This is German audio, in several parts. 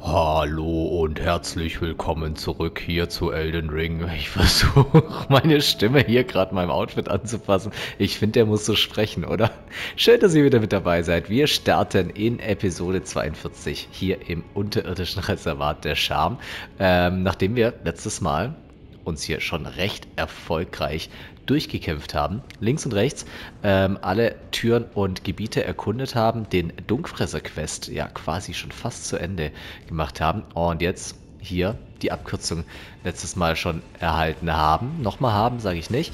Hallo und herzlich willkommen zurück hier zu Elden Ring. Ich versuche meine Stimme hier gerade meinem Outfit anzupassen. Ich finde, der muss so sprechen, oder? Schön, dass ihr wieder mit dabei seid. Wir starten in Episode 42 hier im unterirdischen Reservat der Charme. Ähm, nachdem wir letztes Mal uns hier schon recht erfolgreich durchgekämpft haben, links und rechts ähm, alle Türen und Gebiete erkundet haben, den Dunkfresser-Quest ja quasi schon fast zu Ende gemacht haben und jetzt hier die Abkürzung letztes Mal schon erhalten haben. Nochmal haben, sage ich nicht,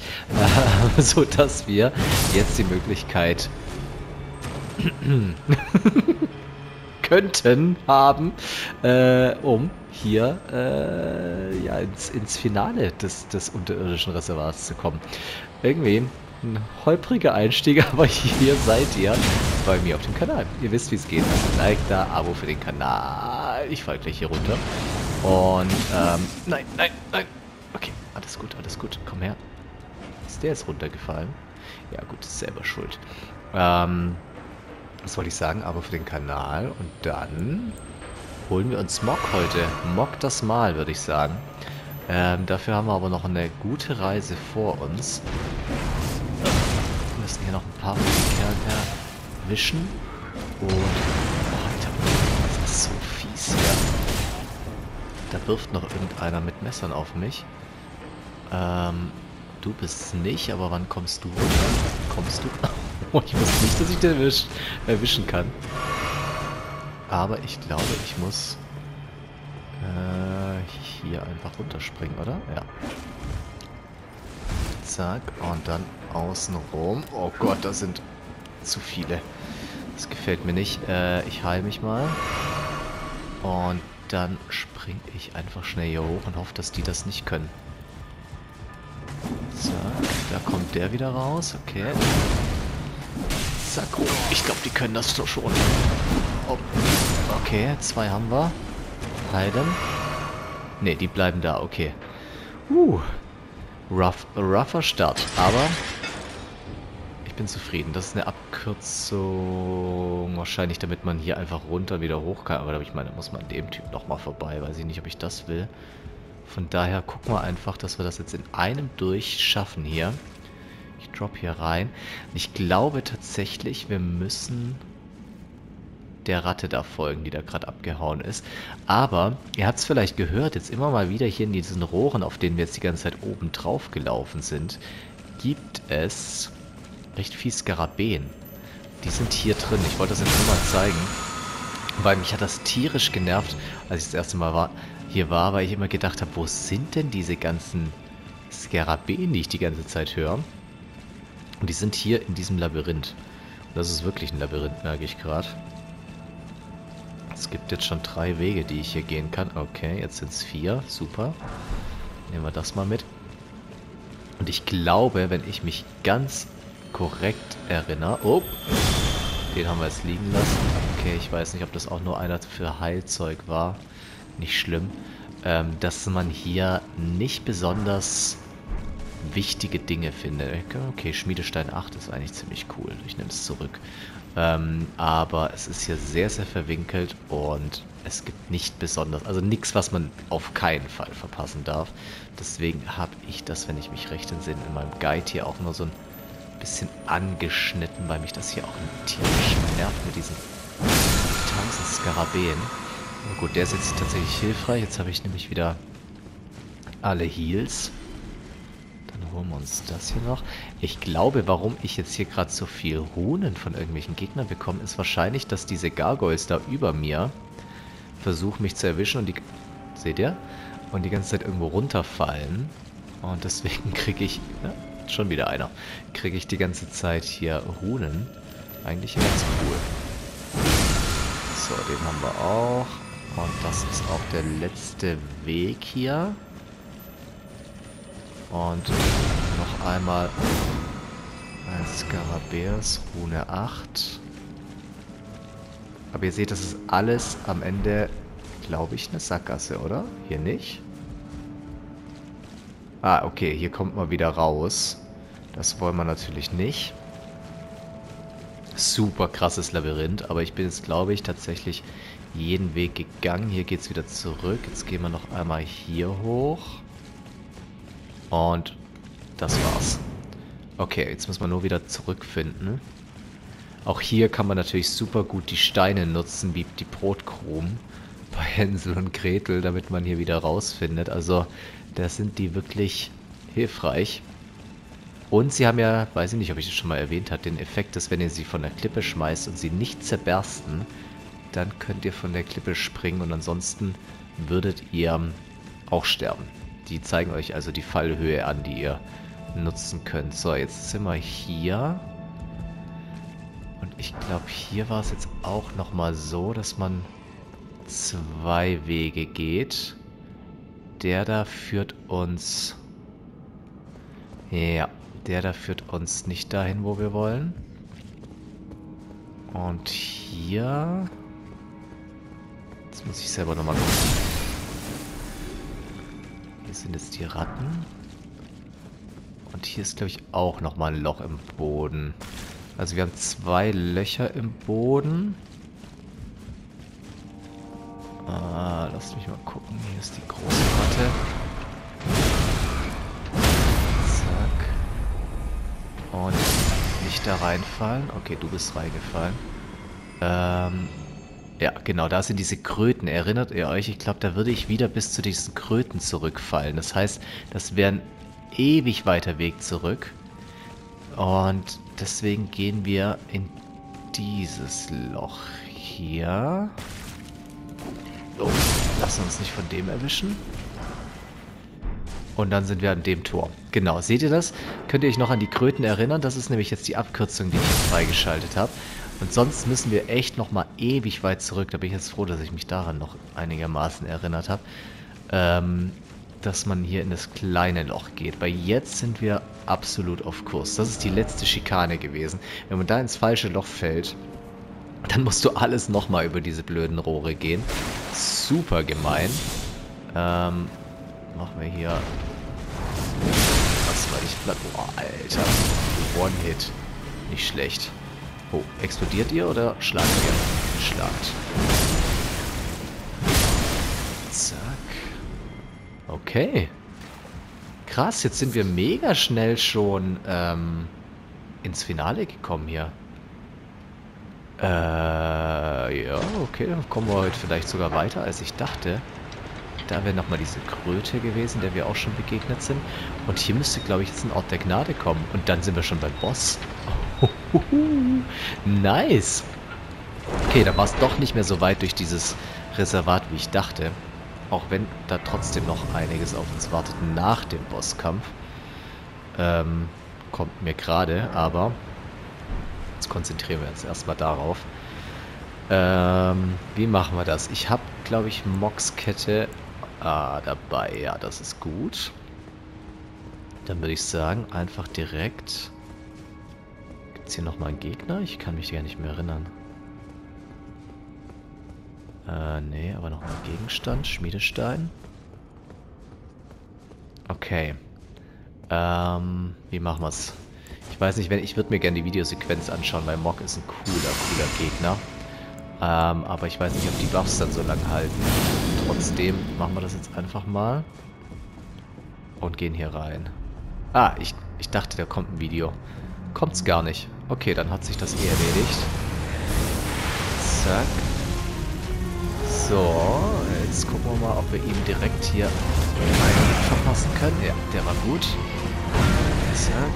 äh, so dass wir jetzt die Möglichkeit könnten haben, äh, um hier äh, ja, ins, ins Finale des, des unterirdischen Reservats zu kommen. Irgendwie ein holpriger Einstieg, aber hier seid ihr bei mir auf dem Kanal. Ihr wisst, wie es geht. Also Like da, Abo für den Kanal. Ich fall gleich hier runter. Und, ähm, nein, nein, nein. Okay, alles gut, alles gut. Komm her. Ist der jetzt runtergefallen? Ja gut, ist selber schuld. Ähm, was wollte ich sagen? Abo für den Kanal. Und dann holen wir uns Mock heute. Mock das Mal, würde ich sagen. Ähm, dafür haben wir aber noch eine gute Reise vor uns. Wir müssen hier noch ein paar von den Kerlen erwischen. Und... Oh, Alter, das ist so fies hier. Da wirft noch irgendeiner mit Messern auf mich. Ähm, du bist nicht, aber wann kommst du? Kommst du? Oh, ich wusste nicht, dass ich den erwisch erwischen kann. Aber ich glaube, ich muss äh, hier einfach runterspringen, oder? Ja. Zack. Und dann außen rum. Oh Gott, da sind zu viele. Das gefällt mir nicht. Äh, ich heile mich mal. Und dann springe ich einfach schnell hier hoch und hoffe, dass die das nicht können. Zack. Da kommt der wieder raus. Okay. Zack. Oh, ich glaube, die können das doch schon. Okay, zwei haben wir. Heilen. Ne, die bleiben da, okay. Uh, rough, rougher Start, aber ich bin zufrieden. Das ist eine Abkürzung, wahrscheinlich damit man hier einfach runter wieder hoch kann. Aber ich meine, muss man dem Typ nochmal vorbei. Weiß ich nicht, ob ich das will. Von daher gucken wir einfach, dass wir das jetzt in einem durch schaffen hier. Ich drop hier rein. Ich glaube tatsächlich, wir müssen der Ratte da folgen, die da gerade abgehauen ist. Aber, ihr habt es vielleicht gehört, jetzt immer mal wieder hier in diesen Rohren, auf denen wir jetzt die ganze Zeit oben drauf gelaufen sind, gibt es recht viel Skarabäen. Die sind hier drin. Ich wollte das jetzt nur mal zeigen. Weil mich hat das tierisch genervt, als ich das erste Mal war, hier war, weil ich immer gedacht habe, wo sind denn diese ganzen Skarabäen, die ich die ganze Zeit höre? Und die sind hier in diesem Labyrinth. Das ist wirklich ein Labyrinth, merke ich gerade. Es gibt jetzt schon drei Wege, die ich hier gehen kann. Okay, jetzt sind es vier. Super. Nehmen wir das mal mit. Und ich glaube, wenn ich mich ganz korrekt erinnere... Oh, den haben wir jetzt liegen lassen. Okay, ich weiß nicht, ob das auch nur einer für Heilzeug war. Nicht schlimm. Ähm, dass man hier nicht besonders wichtige Dinge findet. Okay, Schmiedestein 8 ist eigentlich ziemlich cool. Ich nehme es zurück. Ähm, aber es ist hier sehr, sehr verwinkelt und es gibt nicht besonders, also nichts, was man auf keinen Fall verpassen darf. Deswegen habe ich das, wenn ich mich recht entsinne, in meinem Guide hier auch nur so ein bisschen angeschnitten, weil mich das hier auch tierisch nervt mit diesen tausend Skarabäen. Gut, der ist jetzt tatsächlich hilfreich. Jetzt habe ich nämlich wieder alle Heals holen wir uns das hier noch. Ich glaube, warum ich jetzt hier gerade so viel Runen von irgendwelchen Gegnern bekomme, ist wahrscheinlich, dass diese Gargoyles da über mir versuchen mich zu erwischen und die... Seht ihr? Und die ganze Zeit irgendwo runterfallen. Und deswegen kriege ich... Ja, schon wieder einer. Kriege ich die ganze Zeit hier Runen. Eigentlich ganz cool. So, den haben wir auch. Und das ist auch der letzte Weg hier. Und noch einmal ein Skarabäus, Rune 8. Aber ihr seht, das ist alles am Ende, glaube ich, eine Sackgasse, oder? Hier nicht? Ah, okay, hier kommt man wieder raus. Das wollen wir natürlich nicht. Super krasses Labyrinth, aber ich bin jetzt, glaube ich, tatsächlich jeden Weg gegangen. Hier geht es wieder zurück. Jetzt gehen wir noch einmal hier hoch. Und das war's. Okay, jetzt muss man nur wieder zurückfinden. Auch hier kann man natürlich super gut die Steine nutzen, wie die Brotkrumen bei Hänsel und Gretel, damit man hier wieder rausfindet. Also da sind die wirklich hilfreich. Und sie haben ja, weiß ich nicht, ob ich das schon mal erwähnt habe, den Effekt, dass wenn ihr sie von der Klippe schmeißt und sie nicht zerbersten, dann könnt ihr von der Klippe springen und ansonsten würdet ihr auch sterben. Die zeigen euch also die Fallhöhe an, die ihr nutzen könnt. So, jetzt sind wir hier. Ich glaube, hier war es jetzt auch nochmal so, dass man zwei Wege geht. Der da führt uns... Ja, der da führt uns nicht dahin, wo wir wollen. Und hier... Jetzt muss ich selber nochmal gucken. Sind jetzt die Ratten. Und hier ist, glaube ich, auch nochmal ein Loch im Boden. Also wir haben zwei Löcher im Boden. Ah, lasst mich mal gucken. Hier ist die große Matte. Zack. Und nicht da reinfallen. Okay, du bist reingefallen. Ähm, ja, genau, da sind diese Kröten. Erinnert ihr euch? Ich glaube, da würde ich wieder bis zu diesen Kröten zurückfallen. Das heißt, das wäre ein ewig weiter Weg zurück. Und deswegen gehen wir in dieses Loch hier. Oh, lassen uns nicht von dem erwischen. Und dann sind wir an dem Tor. Genau, seht ihr das? Könnt ihr euch noch an die Kröten erinnern? Das ist nämlich jetzt die Abkürzung, die ich freigeschaltet habe. Und sonst müssen wir echt nochmal ewig weit zurück. Da bin ich jetzt froh, dass ich mich daran noch einigermaßen erinnert habe. Ähm, dass man hier in das kleine Loch geht. Weil jetzt sind wir absolut auf Kurs. Das ist die letzte Schikane gewesen. Wenn man da ins falsche Loch fällt, dann musst du alles nochmal über diese blöden Rohre gehen. Super gemein. Ähm, machen wir hier... Was war ich platt? Boah, Alter. One-Hit. Nicht schlecht. Oh, explodiert ihr oder schlagt ihr? Schlagt. Okay. Krass, jetzt sind wir mega schnell schon ähm, ins Finale gekommen hier. Äh, ja, okay, dann kommen wir heute vielleicht sogar weiter, als ich dachte. Da wäre nochmal diese Kröte gewesen, der wir auch schon begegnet sind. Und hier müsste, glaube ich, jetzt ein Ort der Gnade kommen. Und dann sind wir schon beim Boss. nice. Okay, da war es doch nicht mehr so weit durch dieses Reservat, wie ich dachte. Auch wenn da trotzdem noch einiges auf uns wartet nach dem Bosskampf. Ähm, kommt mir gerade, aber jetzt konzentrieren wir uns erstmal darauf. Ähm, wie machen wir das? Ich habe, glaube ich, Mox-Kette ah, dabei. Ja, das ist gut. Dann würde ich sagen, einfach direkt... Gibt es hier nochmal einen Gegner? Ich kann mich gar nicht mehr erinnern. Äh, nee, aber noch ein Gegenstand. Schmiedestein. Okay. Ähm, wie machen wir's? Ich weiß nicht, wenn ich würde mir gerne die Videosequenz anschauen, weil Mock ist ein cooler, cooler Gegner. Ähm, aber ich weiß nicht, ob die Buffs dann so lange halten. Trotzdem machen wir das jetzt einfach mal. Und gehen hier rein. Ah, ich, ich dachte, da kommt ein Video. Kommt's gar nicht. Okay, dann hat sich das eh erledigt. Zack. So, jetzt gucken wir mal, ob wir ihm direkt hier einen verpassen können. Ja, der war gut. Zack, zack,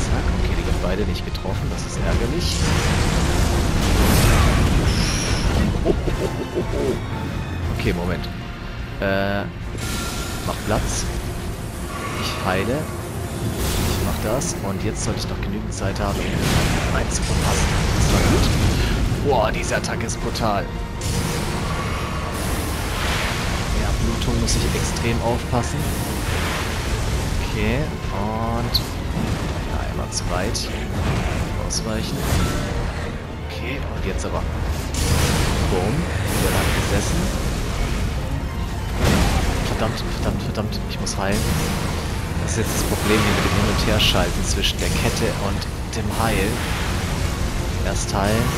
zack. Okay, die haben beide nicht getroffen, das ist ärgerlich. Okay, Moment. Äh, mach Platz. Ich heile. Ich mach das. Und jetzt sollte ich noch genügend Zeit haben, ihn einzuverpassen. Das war gut. Boah, diese Attacke ist brutal. Ja, Blutung muss ich extrem aufpassen. Okay, und... Ja, einmal zu weit. Ausweichen. Okay, und jetzt aber... Boom, wieder lang gesessen. Verdammt, verdammt, verdammt, ich muss heilen. Das ist jetzt das Problem hier mit dem Hin- und Herschalten zwischen der Kette und dem Heil. Erst heilen,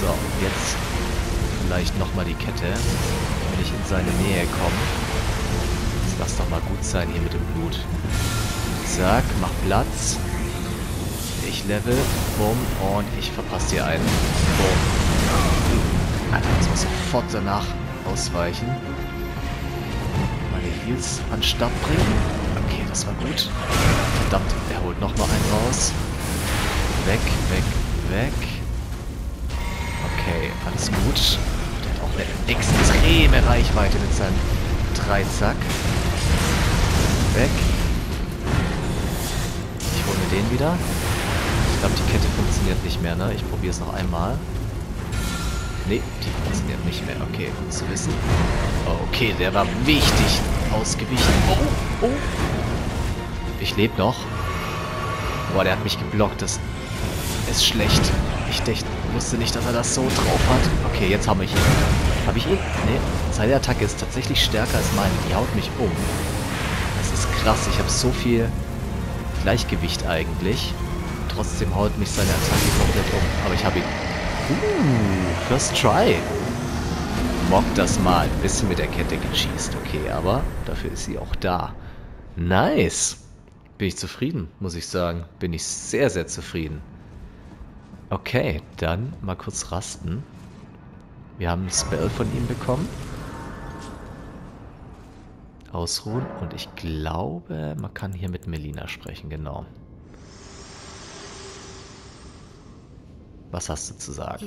so, jetzt vielleicht nochmal die Kette, wenn ich in seine Nähe komme. Das lass doch mal gut sein hier mit dem Blut. Zack, mach Platz. Ich level, bumm, und ich verpasse dir einen. Bumm. Alter, muss man sofort danach ausweichen. Meine Heals an Start bringen. Okay, das war gut. Verdammt, er holt nochmal einen raus. Weg, weg, weg. Okay, alles gut. Der hat auch eine extreme Reichweite mit seinem Dreizack. Weg. Ich hole mir den wieder. Ich glaube, die Kette funktioniert nicht mehr, ne? Ich probiere es noch einmal. Nee, die funktioniert nicht mehr. Okay, gut zu wissen. Oh, okay, der war wichtig ausgewichen. Oh, oh. Ich lebe noch. Boah, der hat mich geblockt. Das ist schlecht. Ich dachte, wusste nicht, dass er das so drauf hat. Okay, jetzt habe ich ihn. Habe ich ihn? Nee. Seine Attacke ist tatsächlich stärker als meine. Die haut mich um. Das ist krass. Ich habe so viel Gleichgewicht eigentlich. Trotzdem haut mich seine Attacke komplett um. Aber ich habe ihn. Uh, first try. Mock das mal. Ein bisschen mit der Kette gecheased. Okay, aber dafür ist sie auch da. Nice. Bin ich zufrieden, muss ich sagen. Bin ich sehr, sehr zufrieden. Okay, dann mal kurz rasten. Wir haben ein Spell von ihm bekommen. Ausruhen. Und ich glaube, man kann hier mit Melina sprechen, genau. Was hast du zu sagen?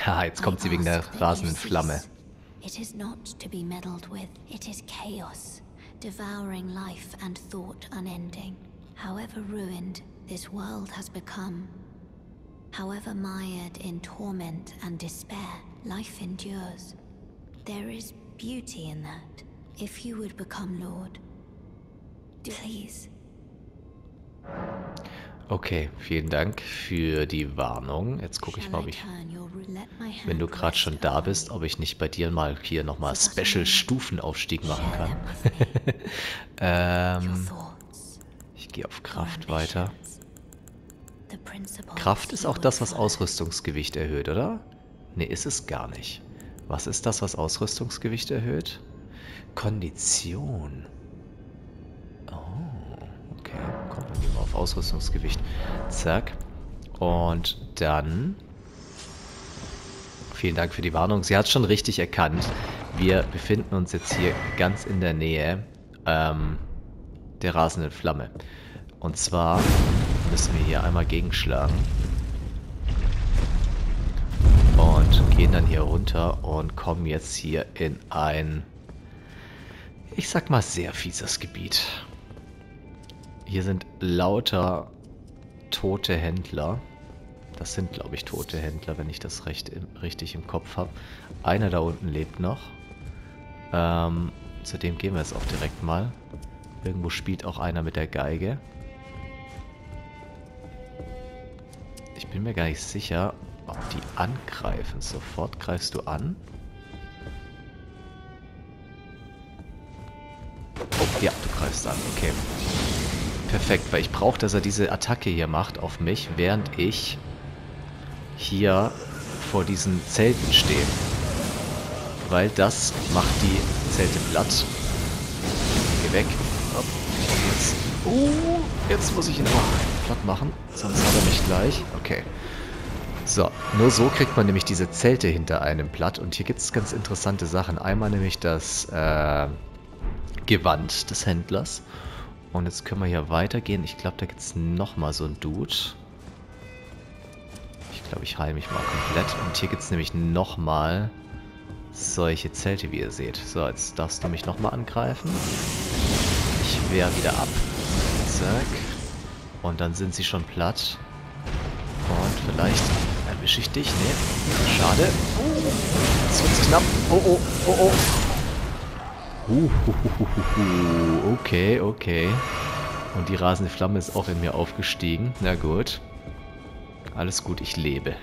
Haha, jetzt kommt sie wegen der rasenden Flamme. It is not to be meddled with. It is chaos, devouring life and thought unending. However ruined this world has become, however mired in torment and despair, life endures. There is beauty in that. If you would become Lord, please. Okay, vielen Dank für die Warnung. Jetzt gucke ich mal, ob ich, wenn du gerade schon da bist, ob ich nicht bei dir mal hier nochmal Special Stufenaufstieg machen kann. ähm, ich gehe auf Kraft weiter. Kraft ist auch das, was Ausrüstungsgewicht erhöht, oder? Ne, ist es gar nicht. Was ist das, was Ausrüstungsgewicht erhöht? Kondition. Gehen wir auf Ausrüstungsgewicht. Zack. Und dann... Vielen Dank für die Warnung. Sie hat es schon richtig erkannt. Wir befinden uns jetzt hier ganz in der Nähe ähm, der rasenden Flamme. Und zwar müssen wir hier einmal gegenschlagen. Und gehen dann hier runter und kommen jetzt hier in ein, ich sag mal, sehr fieses Gebiet. Hier sind lauter tote Händler. Das sind, glaube ich, tote Händler, wenn ich das recht richtig im Kopf habe. Einer da unten lebt noch. Ähm, zu dem gehen wir jetzt auch direkt mal. Irgendwo spielt auch einer mit der Geige. Ich bin mir gar nicht sicher, ob die angreifen. Sofort greifst du an. Oh, ja, du greifst an. Okay. Perfekt, weil ich brauche, dass er diese Attacke hier macht auf mich, während ich hier vor diesen Zelten stehe. Weil das macht die Zelte platt. Geh weg. Und jetzt... Uh, jetzt muss ich ihn auch platt machen, sonst hat er mich gleich. Okay. So, nur so kriegt man nämlich diese Zelte hinter einem platt. Und hier gibt es ganz interessante Sachen. Einmal nämlich das äh, Gewand des Händlers. Und jetzt können wir hier weitergehen. Ich glaube, da gibt es nochmal so ein Dude. Ich glaube, ich heile mich mal komplett. Und hier gibt es nämlich nochmal solche Zelte, wie ihr seht. So, jetzt darfst du mich nochmal angreifen. Ich wehr wieder ab. Zack. Und dann sind sie schon platt. Und vielleicht erwische ich dich. Nee, schade. Jetzt wird's knapp. Oh, oh, oh, oh. Uh, okay, okay. Und die rasende Flamme ist auch in mir aufgestiegen. Na gut. Alles gut, ich lebe.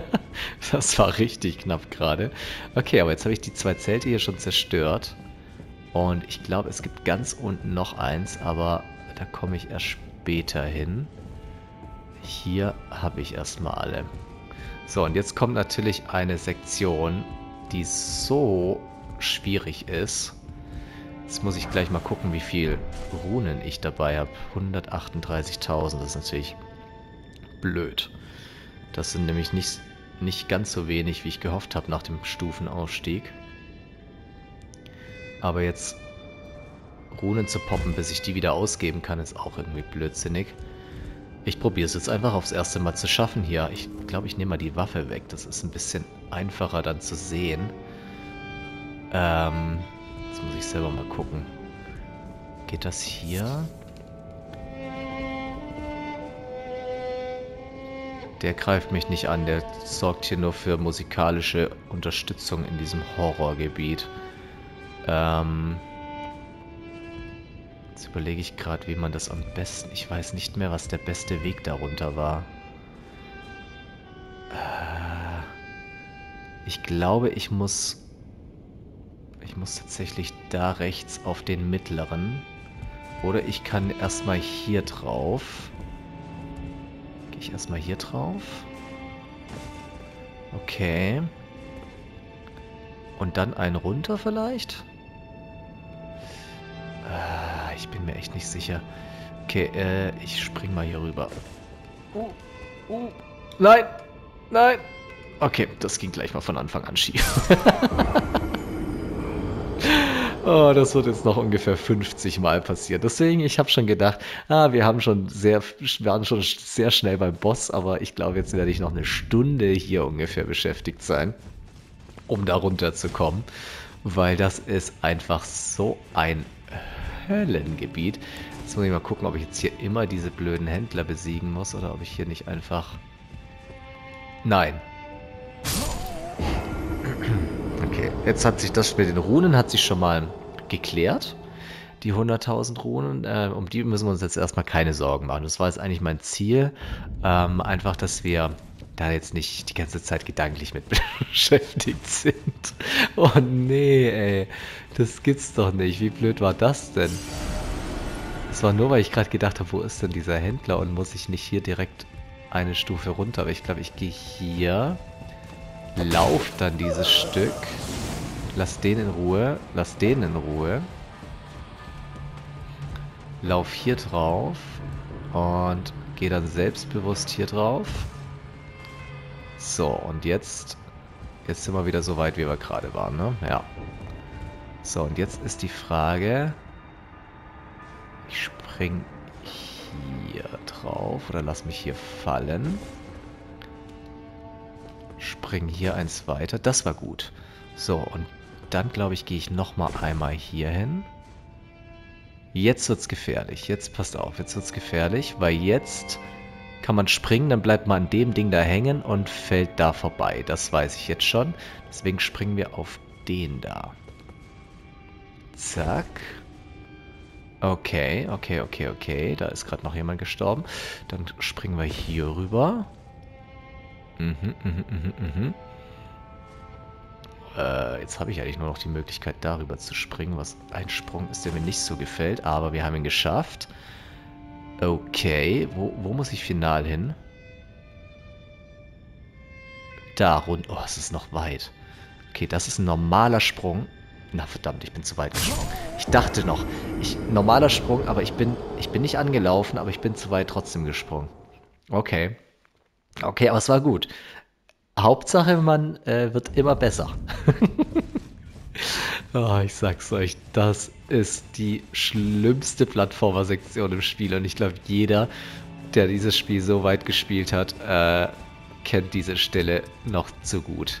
das war richtig knapp gerade. Okay, aber jetzt habe ich die zwei Zelte hier schon zerstört. Und ich glaube, es gibt ganz unten noch eins, aber da komme ich erst später hin. Hier habe ich erstmal alle. So, und jetzt kommt natürlich eine Sektion, die so schwierig ist. Jetzt muss ich gleich mal gucken, wie viel Runen ich dabei habe. 138.000, das ist natürlich blöd. Das sind nämlich nicht, nicht ganz so wenig, wie ich gehofft habe nach dem Stufenausstieg. Aber jetzt Runen zu poppen, bis ich die wieder ausgeben kann, ist auch irgendwie blödsinnig. Ich probiere es jetzt einfach aufs erste Mal zu schaffen hier. Ich glaube, ich nehme mal die Waffe weg. Das ist ein bisschen einfacher dann zu sehen. Ähm, jetzt muss ich selber mal gucken. Geht das hier? Der greift mich nicht an. Der sorgt hier nur für musikalische Unterstützung in diesem Horrorgebiet. Ähm... Jetzt überlege ich gerade, wie man das am besten... Ich weiß nicht mehr, was der beste Weg darunter war. Äh, ich glaube, ich muss... Ich muss tatsächlich da rechts auf den mittleren. Oder ich kann erstmal hier drauf. Gehe ich erstmal hier drauf. Okay. Und dann einen runter vielleicht? ich bin mir echt nicht sicher. Okay, äh, ich spring mal hier rüber. Uh, uh, nein, nein. Okay, das ging gleich mal von Anfang an schief. oh, das wird jetzt noch ungefähr 50 Mal passieren. Deswegen, ich habe schon gedacht, ah, wir haben schon sehr, werden schon sehr schnell beim Boss, aber ich glaube, jetzt werde ich noch eine Stunde hier ungefähr beschäftigt sein, um da runterzukommen, weil das ist einfach so ein Höllengebiet. Jetzt muss ich mal gucken, ob ich jetzt hier immer diese blöden Händler besiegen muss oder ob ich hier nicht einfach... Nein. Okay, jetzt hat sich das mit den Runen hat sich schon mal geklärt. Die 100.000 Runen, äh, um die müssen wir uns jetzt erstmal keine Sorgen machen. Das war jetzt eigentlich mein Ziel. Ähm, einfach, dass wir da jetzt nicht die ganze Zeit gedanklich mit beschäftigt sind. Oh nee, ey. Das gibt's doch nicht. Wie blöd war das denn? Es war nur, weil ich gerade gedacht habe, wo ist denn dieser Händler und muss ich nicht hier direkt eine Stufe runter. Aber ich glaube, ich gehe hier, lauf dann dieses Stück, lass den in Ruhe, lass den in Ruhe, lauf hier drauf und gehe dann selbstbewusst hier drauf. So, und jetzt, jetzt sind wir wieder so weit, wie wir gerade waren, ne? Ja. So, und jetzt ist die Frage, ich spring hier drauf oder lass mich hier fallen. Spring hier eins weiter. Das war gut. So, und dann glaube ich, gehe ich nochmal einmal hier hin. Jetzt wird's gefährlich. Jetzt passt auf, jetzt wird's gefährlich, weil jetzt kann man springen, dann bleibt man an dem Ding da hängen und fällt da vorbei. Das weiß ich jetzt schon. Deswegen springen wir auf den da. Zack. Okay, okay, okay, okay. Da ist gerade noch jemand gestorben. Dann springen wir hier rüber. Mhm, mhm, mhm, mhm. Äh, jetzt habe ich eigentlich nur noch die Möglichkeit, darüber zu springen, was ein Sprung ist, der mir nicht so gefällt. Aber wir haben ihn geschafft. Okay, wo, wo muss ich final hin? Da, rund. Oh, es ist noch weit. Okay, das ist ein normaler Sprung. Na verdammt, ich bin zu weit gesprungen. Ich dachte noch, ich, normaler Sprung, aber ich bin, ich bin nicht angelaufen, aber ich bin zu weit trotzdem gesprungen. Okay. Okay, aber es war gut. Hauptsache, man äh, wird immer besser. oh, ich sag's euch, das ist die schlimmste Plattformer-Sektion im Spiel und ich glaube, jeder, der dieses Spiel so weit gespielt hat, äh, kennt diese Stelle noch zu gut.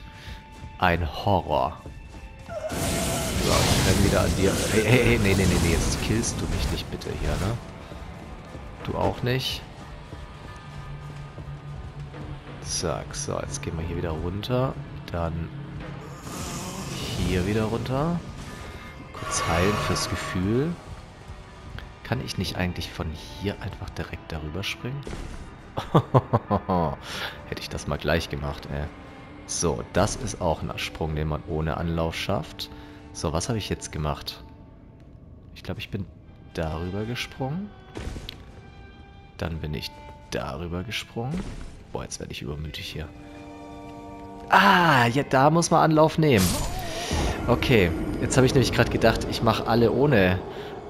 Ein Horror. So, ich renne wieder an dir. Hey, hey, hey, nee, nee, nee, nee, jetzt killst du mich nicht bitte hier, ne? Du auch nicht. Zack, so, jetzt gehen wir hier wieder runter. Dann hier wieder runter. Kurz heilen fürs Gefühl. Kann ich nicht eigentlich von hier einfach direkt darüber springen? Hätte ich das mal gleich gemacht, ey. So, das ist auch ein Sprung, den man ohne Anlauf schafft. So, was habe ich jetzt gemacht? Ich glaube, ich bin darüber gesprungen. Dann bin ich darüber gesprungen. Boah, jetzt werde ich übermütig hier. Ah, ja, da muss man Anlauf nehmen. Okay, jetzt habe ich nämlich gerade gedacht, ich mache alle ohne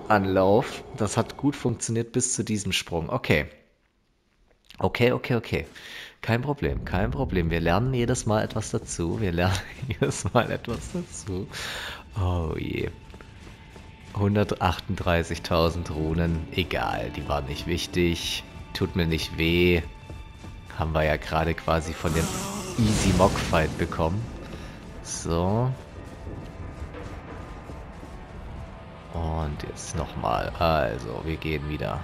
Anlauf. Das hat gut funktioniert bis zu diesem Sprung. Okay. Okay, okay, okay. Kein Problem, kein Problem. Wir lernen jedes Mal etwas dazu. Wir lernen jedes Mal etwas dazu. Oh je. 138.000 Runen. Egal, die waren nicht wichtig. Tut mir nicht weh. Haben wir ja gerade quasi von dem Easy Mock Fight bekommen. So. Und jetzt nochmal. Also, wir gehen wieder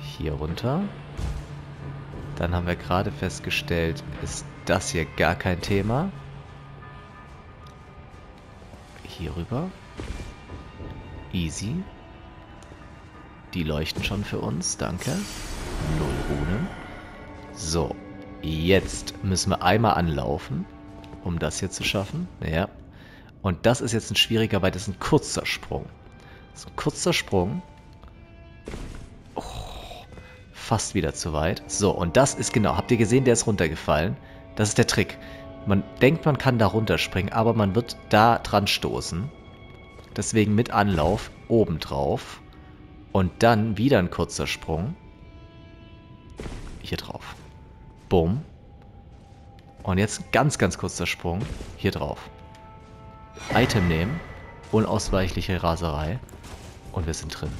hier runter. Dann haben wir gerade festgestellt, ist das hier gar kein Thema. Hier rüber. Easy. Die leuchten schon für uns, danke. Null. So, jetzt müssen wir einmal anlaufen, um das hier zu schaffen. Ja. Und das ist jetzt ein schwieriger, weil das ist ein kurzer Sprung. Das ist ein kurzer Sprung. Oh, fast wieder zu weit. So, und das ist genau, habt ihr gesehen, der ist runtergefallen. Das ist der Trick. Man denkt, man kann da runterspringen, aber man wird da dran stoßen. Deswegen mit Anlauf oben drauf. Und dann wieder ein kurzer Sprung. Hier drauf. Bumm. Und jetzt ganz, ganz kurzer Sprung. Hier drauf. Item nehmen. Unausweichliche Raserei. Und wir sind drin.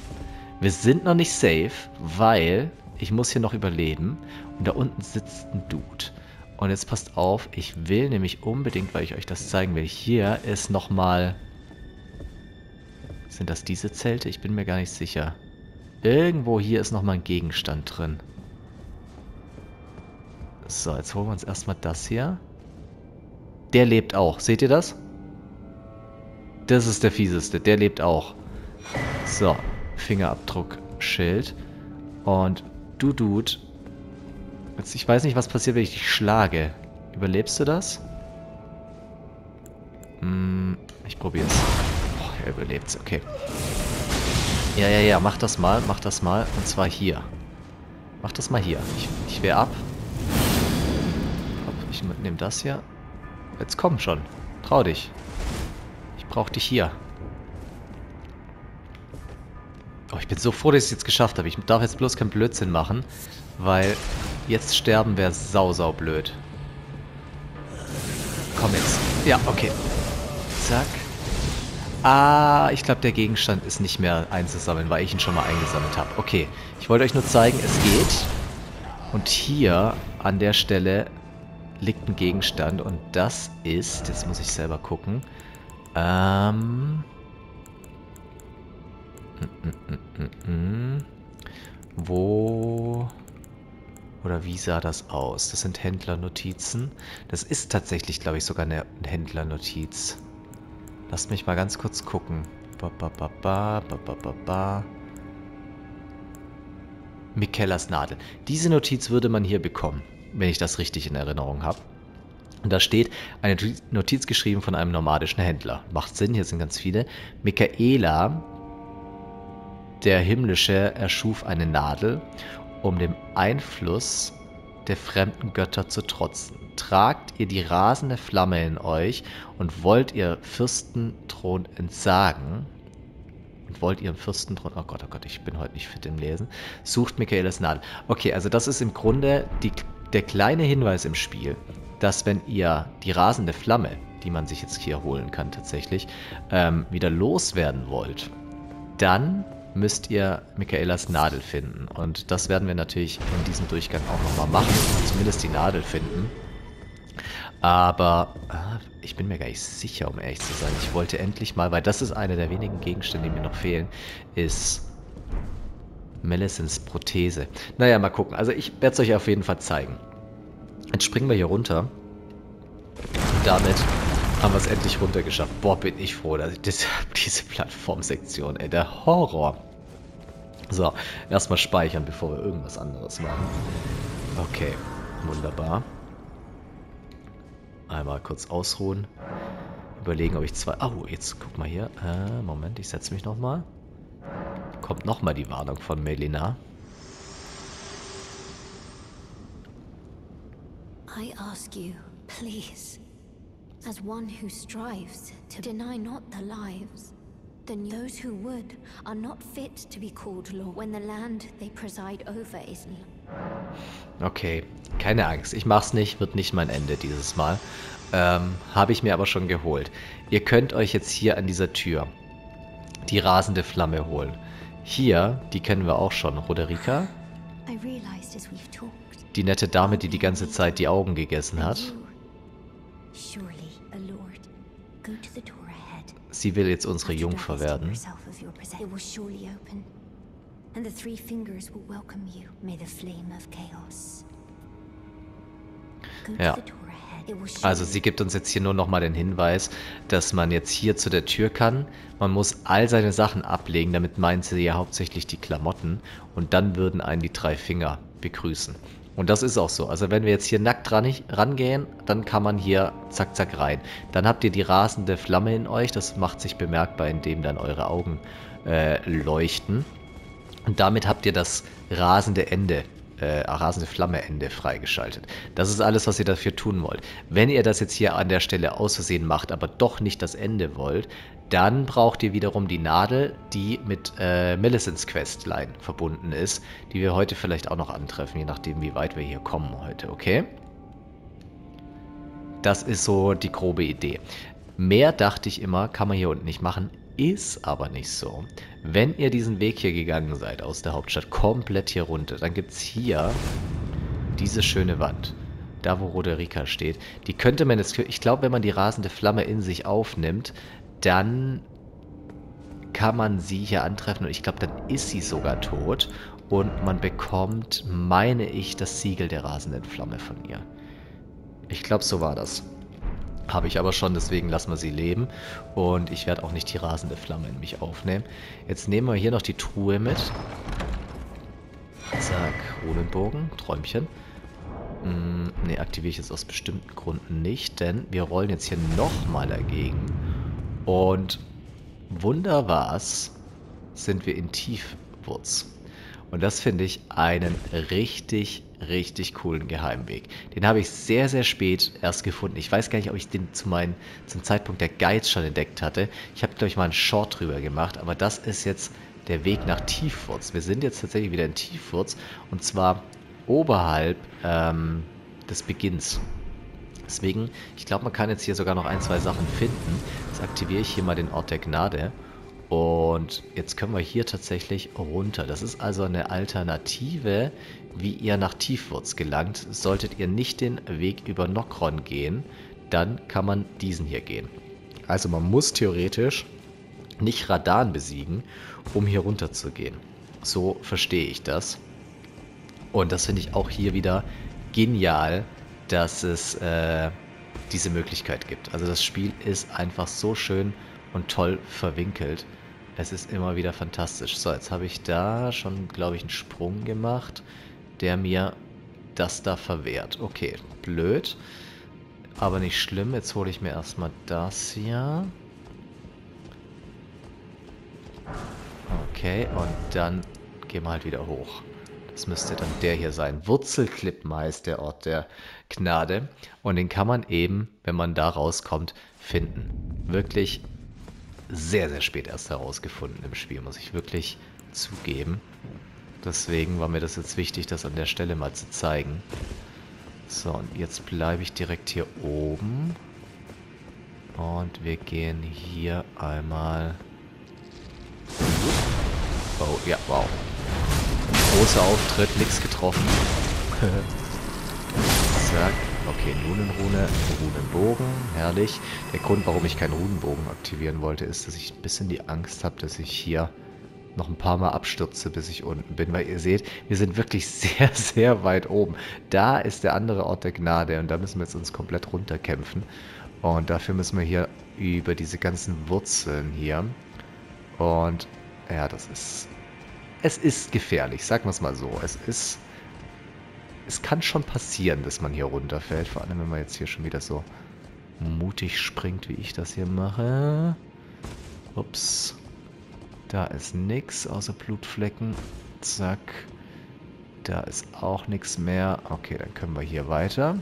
Wir sind noch nicht safe, weil ich muss hier noch überleben. Und da unten sitzt ein Dude. Und jetzt passt auf, ich will nämlich unbedingt, weil ich euch das zeigen will, hier ist nochmal... Sind das diese Zelte? Ich bin mir gar nicht sicher. Irgendwo hier ist nochmal ein Gegenstand drin. So, jetzt holen wir uns erstmal das hier. Der lebt auch. Seht ihr das? Das ist der fieseste. Der lebt auch. So, Fingerabdruck, Schild. Und du Dude Jetzt, ich weiß nicht, was passiert, wenn ich dich schlage. Überlebst du das? Hm, ich probier's. Boah, er überlebt's, okay. Ja, ja, ja, mach das mal, mach das mal. Und zwar hier. Mach das mal hier. Ich, ich wehr ab. Ich nehme das hier. Jetzt komm schon. Trau dich. Ich brauch dich hier. Oh, ich bin so froh, dass ich es jetzt geschafft habe. Ich darf jetzt bloß keinen Blödsinn machen, weil Jetzt sterben wäre sau, sau blöd. Komm jetzt. Ja, okay. Zack. Ah, ich glaube, der Gegenstand ist nicht mehr einzusammeln, weil ich ihn schon mal eingesammelt habe. Okay, ich wollte euch nur zeigen, es geht. Und hier an der Stelle liegt ein Gegenstand und das ist, jetzt muss ich selber gucken, ähm, wo oder wie sah das aus? Das sind Händlernotizen. Das ist tatsächlich, glaube ich, sogar eine Händlernotiz. Lasst mich mal ganz kurz gucken. Ba, ba, ba, ba, ba, ba, ba. Mikellas Nadel. Diese Notiz würde man hier bekommen, wenn ich das richtig in Erinnerung habe. Und da steht eine Notiz geschrieben von einem nomadischen Händler. Macht Sinn, hier sind ganz viele. Michaela, der Himmlische, erschuf eine Nadel um dem Einfluss der fremden Götter zu trotzen. Tragt ihr die rasende Flamme in euch und wollt ihr Fürstenthron entsagen, und wollt ihren Fürstenthron, oh Gott, oh Gott, ich bin heute nicht fit im Lesen, sucht Michaelis Nadel. Okay, also das ist im Grunde die, der kleine Hinweis im Spiel, dass wenn ihr die rasende Flamme, die man sich jetzt hier holen kann tatsächlich, ähm, wieder loswerden wollt, dann müsst ihr Michaelas Nadel finden. Und das werden wir natürlich in diesem Durchgang auch nochmal machen. Zumindest die Nadel finden. Aber ah, ich bin mir gar nicht sicher, um ehrlich zu sein. Ich wollte endlich mal, weil das ist einer der wenigen Gegenstände, die mir noch fehlen, ist Melisens Prothese. Naja, mal gucken. Also ich werde es euch auf jeden Fall zeigen. Jetzt springen wir hier runter. Damit haben wir es endlich runtergeschafft. Boah, bin ich froh, dass ich das, diese Plattformsektion, ey, der Horror. So, erstmal speichern, bevor wir irgendwas anderes machen. Okay, wunderbar. Einmal kurz ausruhen. Überlegen, ob ich zwei... Oh, jetzt guck mal hier. Äh, Moment, ich setze mich nochmal. Kommt nochmal die Warnung von Melina. I ask you, please, As one who strives to deny not the lives, then those who would are not fit to be called law when the land they preside over is. Okay, keine Angst. Ich mach's nicht, wird nicht mein Ende dieses Mal. Ähm, Habe ich mir aber schon geholt. Ihr könnt euch jetzt hier an dieser Tür die rasende Flamme holen. Hier, die kennen wir auch schon, Roderica. Die nette Dame, die die ganze Zeit die Augen gegessen hat. Sie will jetzt unsere Jungfer werden. And the three fingers will welcome you. May the flame of chaos. Ja. Also sie gibt uns jetzt hier nur nochmal den Hinweis, dass man jetzt hier zu der Tür kann. Man muss all seine Sachen ablegen, damit meint sie ja hauptsächlich die Klamotten. Und dann würden einen die drei Finger begrüßen. Und das ist auch so. Also wenn wir jetzt hier nackt ran, rangehen, dann kann man hier zack, zack rein. Dann habt ihr die rasende Flamme in euch. Das macht sich bemerkbar, indem dann eure Augen äh, leuchten. Und damit habt ihr das rasende Ende, äh, rasende Flamme Ende freigeschaltet. Das ist alles, was ihr dafür tun wollt. Wenn ihr das jetzt hier an der Stelle aus Versehen macht, aber doch nicht das Ende wollt, dann braucht ihr wiederum die Nadel, die mit äh, Millicents Questline verbunden ist, die wir heute vielleicht auch noch antreffen, je nachdem, wie weit wir hier kommen heute, okay? Das ist so die grobe Idee. Mehr dachte ich immer, kann man hier unten nicht machen. Ist aber nicht so. Wenn ihr diesen Weg hier gegangen seid aus der Hauptstadt, komplett hier runter, dann gibt es hier diese schöne Wand. Da, wo Roderica steht. Die könnte man jetzt... Ich glaube, wenn man die rasende Flamme in sich aufnimmt, dann kann man sie hier antreffen und ich glaube, dann ist sie sogar tot. Und man bekommt, meine ich, das Siegel der rasenden Flamme von ihr. Ich glaube, so war das. Habe ich aber schon, deswegen lassen wir sie leben. Und ich werde auch nicht die rasende Flamme in mich aufnehmen. Jetzt nehmen wir hier noch die Truhe mit. Zack, Runenbogen, Träumchen. Hm, ne, aktiviere ich jetzt aus bestimmten Gründen nicht, denn wir rollen jetzt hier nochmal dagegen. Und wunder was, sind wir in Tiefwurz. Und das finde ich einen richtig, richtig coolen Geheimweg. Den habe ich sehr, sehr spät erst gefunden. Ich weiß gar nicht, ob ich den zu meinen, zum Zeitpunkt der Guides schon entdeckt hatte. Ich habe, glaube ich, mal einen Short drüber gemacht, aber das ist jetzt der Weg nach Tiefwurz. Wir sind jetzt tatsächlich wieder in Tiefwurz und zwar oberhalb ähm, des Beginns. Deswegen, ich glaube, man kann jetzt hier sogar noch ein, zwei Sachen finden. Jetzt aktiviere ich hier mal den Ort der Gnade. Und jetzt können wir hier tatsächlich runter. Das ist also eine Alternative, wie ihr nach Tiefwurz gelangt. Solltet ihr nicht den Weg über Nokron gehen, dann kann man diesen hier gehen. Also man muss theoretisch nicht Radan besiegen, um hier runter zu gehen. So verstehe ich das. Und das finde ich auch hier wieder genial, dass es äh, diese Möglichkeit gibt. Also das Spiel ist einfach so schön und toll verwinkelt. Es ist immer wieder fantastisch. So, jetzt habe ich da schon, glaube ich, einen Sprung gemacht, der mir das da verwehrt. Okay, blöd. Aber nicht schlimm. Jetzt hole ich mir erstmal das hier. Okay, und dann gehen wir halt wieder hoch. Das müsste dann der hier sein. Wurzelklippen heißt der Ort der Gnade. Und den kann man eben, wenn man da rauskommt, finden. Wirklich sehr, sehr spät erst herausgefunden im Spiel, muss ich wirklich zugeben. Deswegen war mir das jetzt wichtig, das an der Stelle mal zu zeigen. So, und jetzt bleibe ich direkt hier oben. Und wir gehen hier einmal... Oh, ja, wow. Großer Auftritt, nichts getroffen. Zack. Okay, Runenrune, Runenbogen, herrlich. Der Grund, warum ich keinen Runenbogen aktivieren wollte, ist, dass ich ein bisschen die Angst habe, dass ich hier noch ein paar Mal abstürze, bis ich unten bin. Weil ihr seht, wir sind wirklich sehr, sehr weit oben. Da ist der andere Ort der Gnade und da müssen wir jetzt uns komplett runterkämpfen. Und dafür müssen wir hier über diese ganzen Wurzeln hier. Und ja, das ist... Es ist gefährlich, sagen wir es mal so. Es ist es kann schon passieren, dass man hier runterfällt. Vor allem, wenn man jetzt hier schon wieder so mutig springt, wie ich das hier mache. Ups. Da ist nichts außer Blutflecken. Zack. Da ist auch nichts mehr. Okay, dann können wir hier weiter.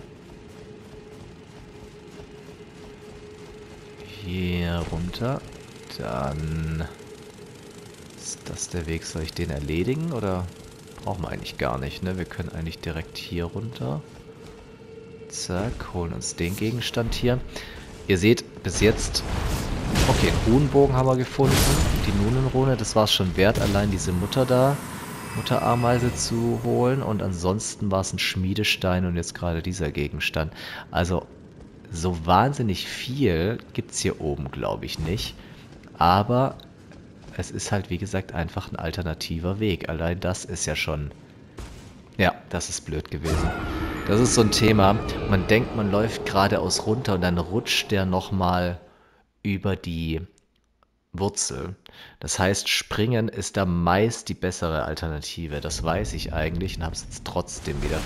hier runter. Dann ist das der Weg. Soll ich den erledigen oder brauchen wir eigentlich gar nicht, ne? Wir können eigentlich direkt hier runter. Zack, holen uns den Gegenstand hier. Ihr seht, bis jetzt... Okay, einen Runenbogen haben wir gefunden. Die Nunenrune, das war es schon wert, allein diese Mutter da, Mutterameise zu holen. Und ansonsten war es ein Schmiedestein und jetzt gerade dieser Gegenstand. Also, so wahnsinnig viel gibt es hier oben, glaube ich, nicht. Aber es ist halt, wie gesagt, einfach ein alternativer Weg. Allein das ist ja schon... Ja, das ist blöd gewesen. Das ist so ein Thema. Man denkt, man läuft geradeaus runter und dann rutscht der nochmal über die Wurzel. Das heißt, springen ist da meist die bessere Alternative. Das weiß ich eigentlich und habe es jetzt trotzdem wieder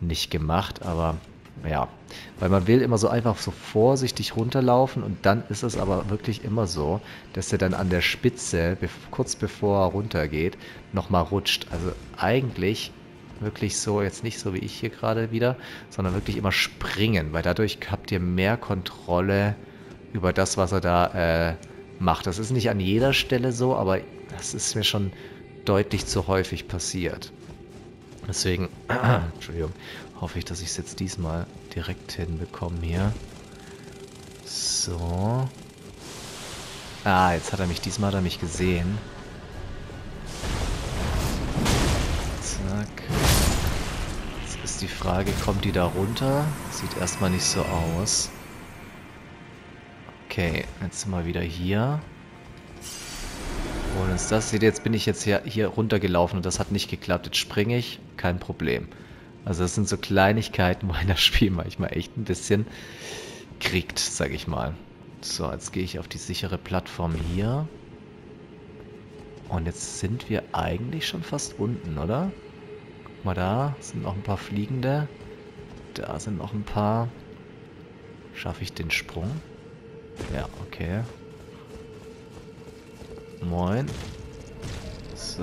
nicht gemacht. Aber ja, weil man will immer so einfach so vorsichtig runterlaufen und dann ist es aber wirklich immer so, dass er dann an der Spitze, kurz bevor er runtergeht, nochmal rutscht. Also eigentlich wirklich so, jetzt nicht so wie ich hier gerade wieder, sondern wirklich immer springen, weil dadurch habt ihr mehr Kontrolle über das, was er da äh, macht. Das ist nicht an jeder Stelle so, aber das ist mir schon deutlich zu häufig passiert. Deswegen, Entschuldigung, hoffe ich, dass ich es jetzt diesmal direkt hinbekomme hier. So. Ah, jetzt hat er mich, diesmal hat er mich gesehen. Zack. Jetzt ist die Frage, kommt die da runter? Sieht erstmal nicht so aus. Okay, jetzt sind wir wieder hier. Holen uns das. Seht ihr, jetzt bin ich jetzt hier, hier runtergelaufen und das hat nicht geklappt. Jetzt springe ich, kein Problem. Also das sind so Kleinigkeiten, wo ein das Spiel manchmal echt ein bisschen kriegt, sag ich mal. So, jetzt gehe ich auf die sichere Plattform hier. Und jetzt sind wir eigentlich schon fast unten, oder? Guck mal da, sind noch ein paar Fliegende. Da sind noch ein paar. Schaffe ich den Sprung? Ja, okay. Moin. So,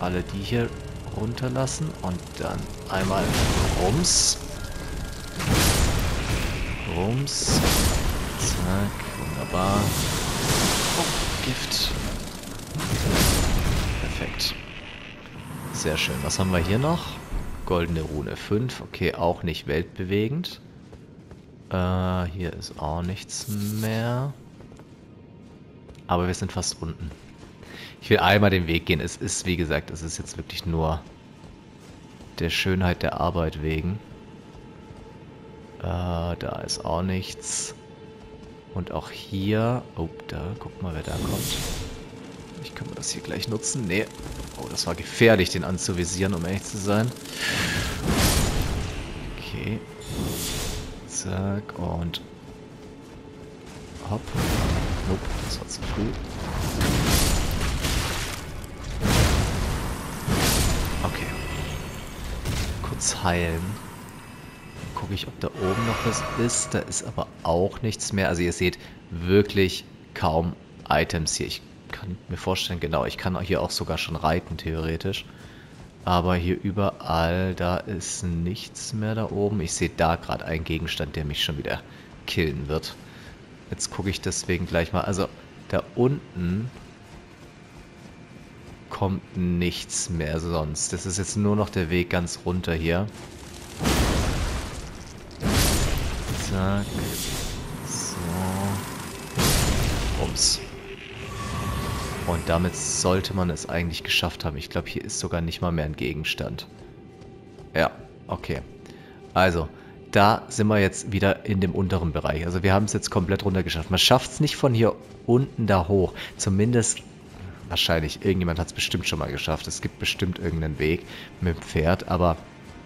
alle die hier runterlassen und dann einmal Rums. Rums. Zack, wunderbar. Oh, Gift. Perfekt. Sehr schön. Was haben wir hier noch? Goldene Rune 5. Okay, auch nicht weltbewegend. Äh, hier ist auch nichts mehr. Aber wir sind fast unten. Ich will einmal den Weg gehen. Es ist, wie gesagt, es ist jetzt wirklich nur der Schönheit der Arbeit wegen. Äh, da ist auch nichts. Und auch hier... Oh, da, guck mal, wer da kommt. Ich kann das hier gleich nutzen. Nee. Oh, das war gefährlich, den anzuvisieren, um ehrlich zu sein. Okay. Zack, und... Hopp. Nope, das war zu früh. Kurz heilen. Gucke ich, ob da oben noch was ist. Da ist aber auch nichts mehr. Also ihr seht wirklich kaum Items hier. Ich kann mir vorstellen, genau, ich kann hier auch sogar schon reiten, theoretisch. Aber hier überall, da ist nichts mehr da oben. Ich sehe da gerade einen Gegenstand, der mich schon wieder killen wird. Jetzt gucke ich deswegen gleich mal. Also da unten kommt nichts mehr sonst. Das ist jetzt nur noch der Weg ganz runter hier. Zack. So. Ums. Und damit sollte man es eigentlich geschafft haben. Ich glaube, hier ist sogar nicht mal mehr ein Gegenstand. Ja, okay. Also, da sind wir jetzt wieder in dem unteren Bereich. Also wir haben es jetzt komplett runter geschafft. Man schafft es nicht von hier unten da hoch. Zumindest wahrscheinlich, irgendjemand hat es bestimmt schon mal geschafft. Es gibt bestimmt irgendeinen Weg mit dem Pferd, aber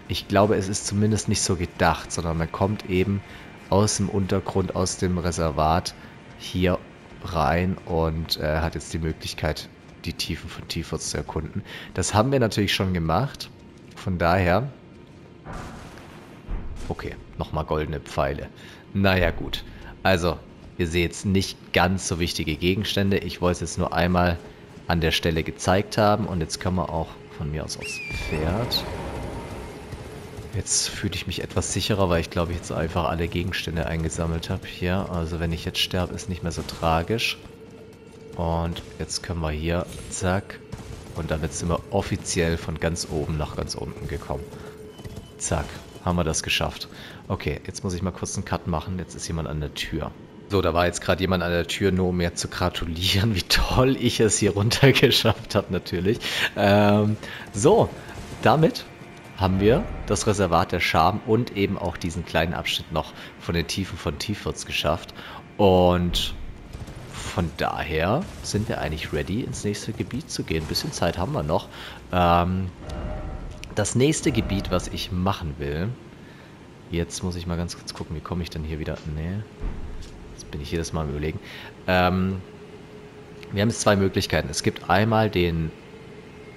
ich glaube, es ist zumindest nicht so gedacht, sondern man kommt eben aus dem Untergrund, aus dem Reservat hier rein und äh, hat jetzt die Möglichkeit, die Tiefen von Tiefwurz zu erkunden. Das haben wir natürlich schon gemacht. Von daher... Okay, nochmal goldene Pfeile. Naja, gut. Also, ihr seht nicht ganz so wichtige Gegenstände. Ich wollte es jetzt nur einmal an der Stelle gezeigt haben. Und jetzt können wir auch von mir aus aufs Pferd. Jetzt fühle ich mich etwas sicherer, weil ich glaube, ich jetzt einfach alle Gegenstände eingesammelt habe hier. Also wenn ich jetzt sterbe, ist nicht mehr so tragisch. Und jetzt können wir hier, zack. Und damit sind wir offiziell von ganz oben nach ganz unten gekommen. Zack, haben wir das geschafft. Okay, jetzt muss ich mal kurz einen Cut machen. Jetzt ist jemand an der Tür. So, da war jetzt gerade jemand an der Tür, nur um mir zu gratulieren, wie toll ich es hier runter geschafft habe, natürlich. Ähm, so, damit haben wir das Reservat der Scham und eben auch diesen kleinen Abschnitt noch von den Tiefen von Tiefwurz geschafft. Und von daher sind wir eigentlich ready, ins nächste Gebiet zu gehen. Ein bisschen Zeit haben wir noch. Ähm, das nächste Gebiet, was ich machen will... Jetzt muss ich mal ganz kurz gucken, wie komme ich denn hier wieder... Nee, bin ich jedes Mal am überlegen. Ähm, wir haben jetzt zwei Möglichkeiten. Es gibt einmal den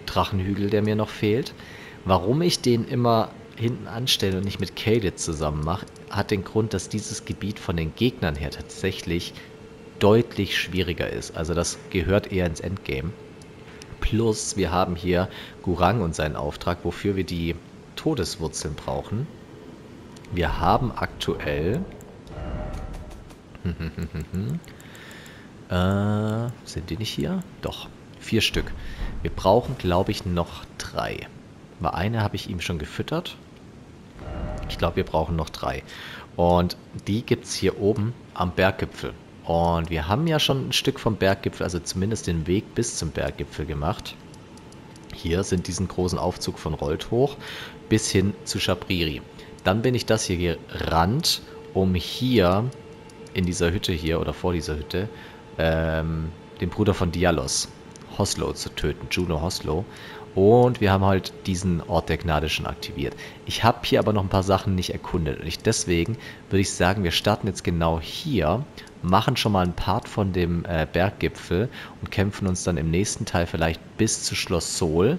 Drachenhügel, der mir noch fehlt. Warum ich den immer hinten anstelle und nicht mit Caled zusammen mache, hat den Grund, dass dieses Gebiet von den Gegnern her tatsächlich deutlich schwieriger ist. Also das gehört eher ins Endgame. Plus, wir haben hier Gurang und seinen Auftrag, wofür wir die Todeswurzeln brauchen. Wir haben aktuell... äh, sind die nicht hier? Doch, vier Stück. Wir brauchen, glaube ich, noch drei. Weil eine habe ich ihm schon gefüttert. Ich glaube, wir brauchen noch drei. Und die gibt es hier oben am Berggipfel. Und wir haben ja schon ein Stück vom Berggipfel, also zumindest den Weg bis zum Berggipfel gemacht. Hier sind diesen großen Aufzug von Rollt hoch bis hin zu Shabriri. Dann bin ich das hier gerannt, um hier in dieser Hütte hier oder vor dieser Hütte ähm, den Bruder von Dialos, Hoslow, zu töten, Juno Hoslow. Und wir haben halt diesen Ort der Gnade schon aktiviert. Ich habe hier aber noch ein paar Sachen nicht erkundet. Und ich, deswegen würde ich sagen, wir starten jetzt genau hier, machen schon mal einen Part von dem äh, Berggipfel und kämpfen uns dann im nächsten Teil vielleicht bis zu Schloss Sol.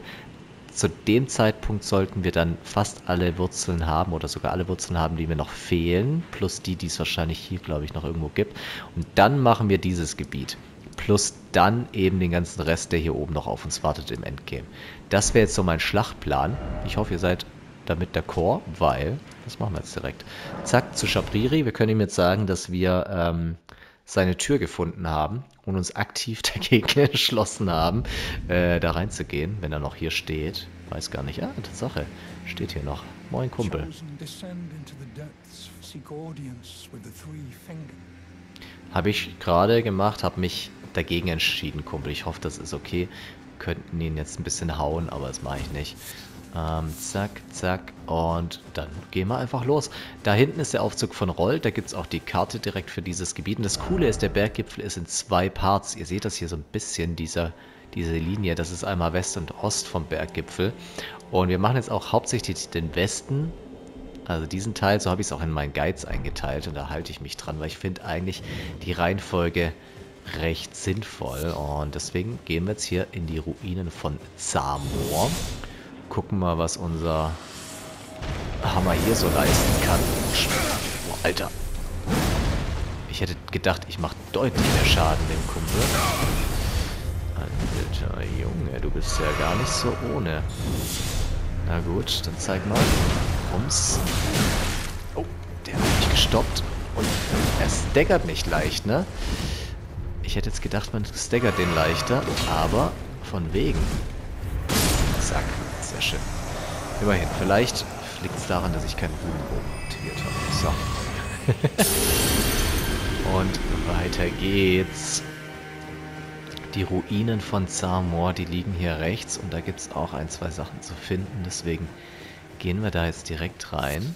Zu dem Zeitpunkt sollten wir dann fast alle Wurzeln haben oder sogar alle Wurzeln haben, die mir noch fehlen. Plus die, die es wahrscheinlich hier, glaube ich, noch irgendwo gibt. Und dann machen wir dieses Gebiet plus dann eben den ganzen Rest, der hier oben noch auf uns wartet im Endgame. Das wäre jetzt so mein Schlachtplan. Ich hoffe, ihr seid damit d'accord, weil, das machen wir jetzt direkt. Zack, zu Shabriri. Wir können ihm jetzt sagen, dass wir ähm, seine Tür gefunden haben und uns aktiv dagegen entschlossen haben, äh, da reinzugehen, wenn er noch hier steht. Weiß gar nicht. Ah, Tatsache. Steht hier noch. Moin, Kumpel. Habe ich gerade gemacht, habe mich dagegen entschieden, Kumpel. Ich hoffe, das ist okay. könnten ihn jetzt ein bisschen hauen, aber das mache ich nicht. Ähm, zack, zack. Und dann gehen wir einfach los. Da hinten ist der Aufzug von Roll. Da gibt es auch die Karte direkt für dieses Gebiet. Und das Coole ist, der Berggipfel ist in zwei Parts. Ihr seht das hier so ein bisschen, dieser, diese Linie. Das ist einmal West und Ost vom Berggipfel. Und wir machen jetzt auch hauptsächlich den Westen. Also diesen Teil, so habe ich es auch in meinen Guides eingeteilt. Und da halte ich mich dran, weil ich finde eigentlich die Reihenfolge recht sinnvoll. Und deswegen gehen wir jetzt hier in die Ruinen von Zamor. Gucken mal, was unser Hammer hier so leisten kann. Oh, Alter. Ich hätte gedacht, ich mache deutlich mehr Schaden dem Kumpel. Alter Junge, du bist ja gar nicht so ohne. Na gut, dann zeig mal. Rums. Oh, der hat mich gestoppt. Und er staggert nicht leicht, ne? Ich hätte jetzt gedacht, man staggert den leichter, aber von wegen. Zack, sehr schön. Immerhin, vielleicht liegt es daran, dass ich keinen Bogenbogen aktiviert habe. So. Und weiter geht's. Die Ruinen von Zarmor, die liegen hier rechts und da gibt es auch ein, zwei Sachen zu finden. Deswegen gehen wir da jetzt direkt rein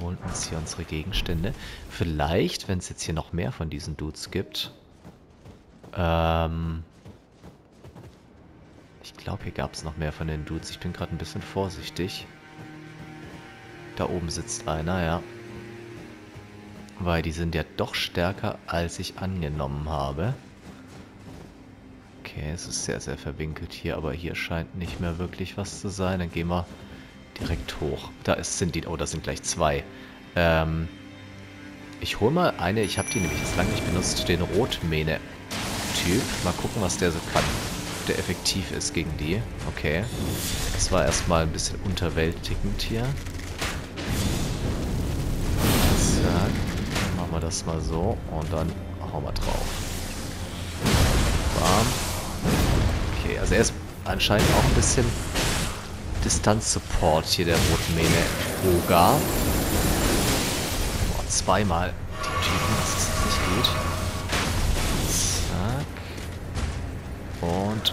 holen uns hier unsere Gegenstände. Vielleicht, wenn es jetzt hier noch mehr von diesen Dudes gibt. Ähm glaube, hier gab es noch mehr von den Dudes. Ich bin gerade ein bisschen vorsichtig. Da oben sitzt einer, ja. Weil die sind ja doch stärker, als ich angenommen habe. Okay, es ist sehr, sehr verwinkelt hier, aber hier scheint nicht mehr wirklich was zu sein. Dann gehen wir direkt hoch. Da ist, sind die, oh, da sind gleich zwei. Ähm, ich hole mal eine, ich habe die nämlich jetzt lange nicht benutzt, den Rotmähne-Typ. Mal gucken, was der so kann. Der effektiv ist gegen die. Okay. Das war erstmal ein bisschen unterwältigend hier. Zack. Dann machen wir das mal so und dann hauen wir drauf. Bam. Okay, also er ist anscheinend auch ein bisschen Distanz-Support hier, der Rotmähne Oga. Boah, zweimal Und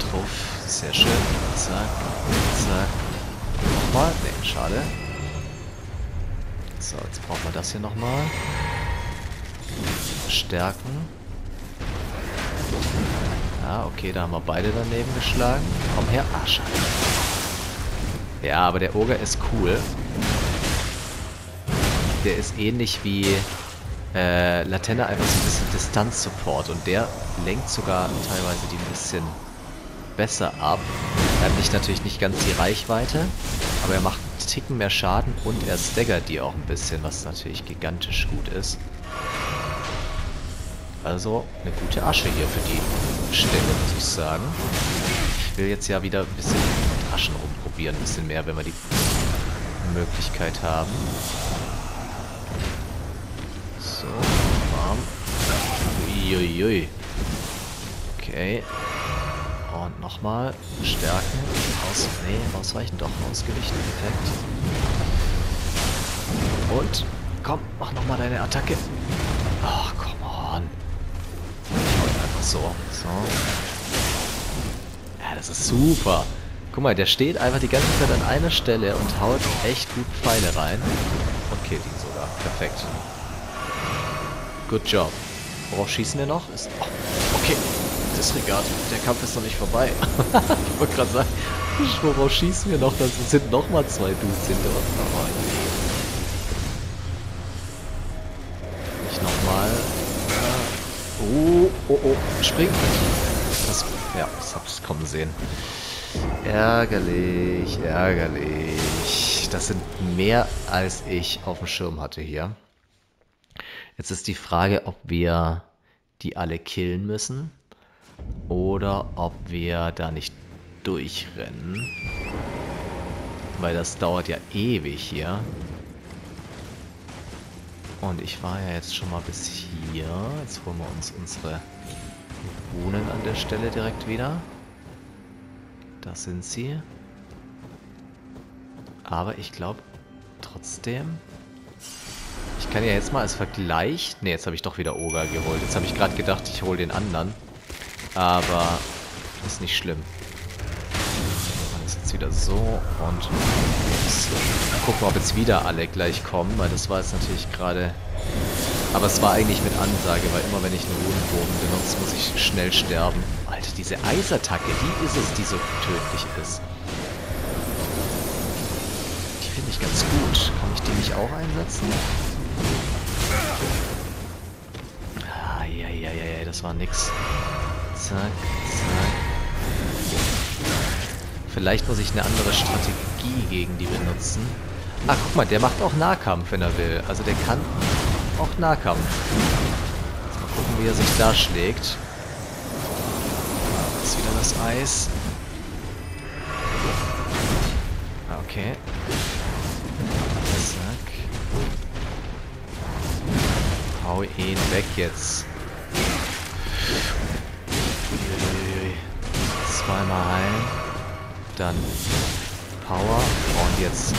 drauf. Sehr schön. Zack. Zack. Nochmal. Ne, schade. So, jetzt brauchen wir das hier nochmal. Stärken. Ja, okay, da haben wir beide daneben geschlagen. Komm her. Ah, schade. Ja, aber der Ogre ist cool. Der ist ähnlich wie äh, Latenna einfach so ein bisschen Distanz-Support und der lenkt sogar teilweise die ein bisschen besser ab. Er hat nicht natürlich nicht ganz die Reichweite, aber er macht einen Ticken mehr Schaden und er staggert die auch ein bisschen, was natürlich gigantisch gut ist. Also eine gute Asche hier für die Stelle, muss ich sagen. Ich will jetzt ja wieder ein bisschen mit Aschen rumprobieren, ein bisschen mehr, wenn wir die Möglichkeit haben. Uiuiui. Okay. Und nochmal stärken. Aus, nee, ausweichen, doch, ausgewichen. Perfekt. Und, komm, mach nochmal deine Attacke. Ach, come on. Ich wollte einfach so. So. Ja, das ist super. Guck mal, der steht einfach die ganze Zeit an einer Stelle und haut echt gut Pfeile rein. Und killt ihn sogar. Perfekt. Good job. Worauf schießen wir noch? Ist, oh, okay. Disregard. Der Kampf ist noch nicht vorbei. ich wollte gerade sagen, worauf schießen wir noch? Das sind nochmal zwei Dudes hinter uns. Oh, Nicht nochmal. Oh, oh, oh. Spring. Das, ja, ich kommen sehen. Ärgerlich, ärgerlich. Das sind mehr, als ich auf dem Schirm hatte hier. Jetzt ist die Frage, ob wir die alle killen müssen oder ob wir da nicht durchrennen. Weil das dauert ja ewig hier. Und ich war ja jetzt schon mal bis hier. Jetzt holen wir uns unsere Runen an der Stelle direkt wieder. Da sind sie. Aber ich glaube trotzdem... Ich kann ja jetzt mal als Vergleich... Ne, jetzt habe ich doch wieder Oga geholt. Jetzt habe ich gerade gedacht, ich hole den anderen. Aber ist nicht schlimm. Das ist jetzt wieder so und so. gucken, ob jetzt wieder alle gleich kommen, weil das war jetzt natürlich gerade... Aber es war eigentlich mit Ansage, weil immer wenn ich einen Runenbogen benutze, muss ich schnell sterben. Alter, diese Eisattacke, die ist es, die so tödlich ist. Die finde ich ganz gut. Kann ich die nicht auch einsetzen? Ja, das war nix. Zack, zack. Vielleicht muss ich eine andere Strategie gegen die benutzen. Ah, guck mal, der macht auch Nahkampf, wenn er will. Also der kann auch Nahkampf. Jetzt mal gucken, wie er sich da schlägt. Jetzt wieder das Eis. Ah, okay. Hau ihn weg jetzt. Zweimal heilen. Dann Power. Und jetzt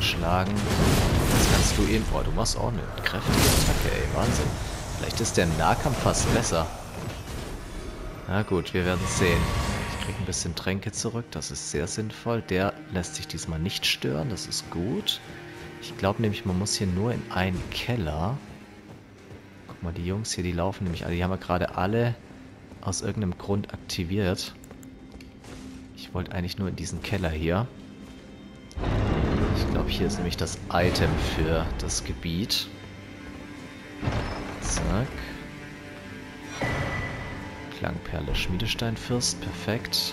schlagen. Jetzt kannst du ihn... Boah, du machst auch eine kräftige Attacke, ey. Wahnsinn. Vielleicht ist der Nahkampf fast besser. Na gut, wir werden sehen. Ich kriege ein bisschen Tränke zurück. Das ist sehr sinnvoll. Der lässt sich diesmal nicht stören. Das ist gut. Ich glaube nämlich, man muss hier nur in einen Keller. Guck mal, die Jungs hier, die laufen nämlich alle. Die haben wir gerade alle aus irgendeinem Grund aktiviert. Ich wollte eigentlich nur in diesen Keller hier. Ich glaube, hier ist nämlich das Item für das Gebiet. Zack. Klangperle Schmiedesteinfürst, perfekt.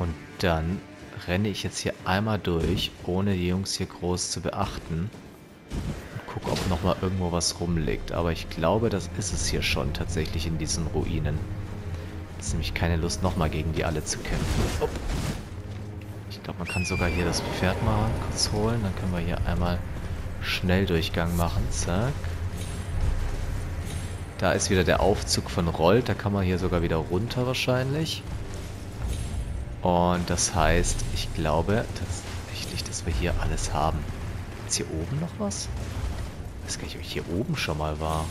Und dann renne ich jetzt hier einmal durch, ohne die Jungs hier groß zu beachten gucke, ob nochmal irgendwo was rumliegt. Aber ich glaube, das ist es hier schon tatsächlich in diesen Ruinen. Ist nämlich keine Lust, nochmal gegen die alle zu kämpfen. Oh. Ich glaube, man kann sogar hier das Pferd mal kurz holen. Dann können wir hier einmal Schnelldurchgang machen. Zack. Da ist wieder der Aufzug von Rollt. Da kann man hier sogar wieder runter wahrscheinlich. Und das heißt, ich glaube tatsächlich, dass wir hier alles haben. Ist hier oben noch was? Ich weiß gar nicht, ob ich hier oben schon mal war.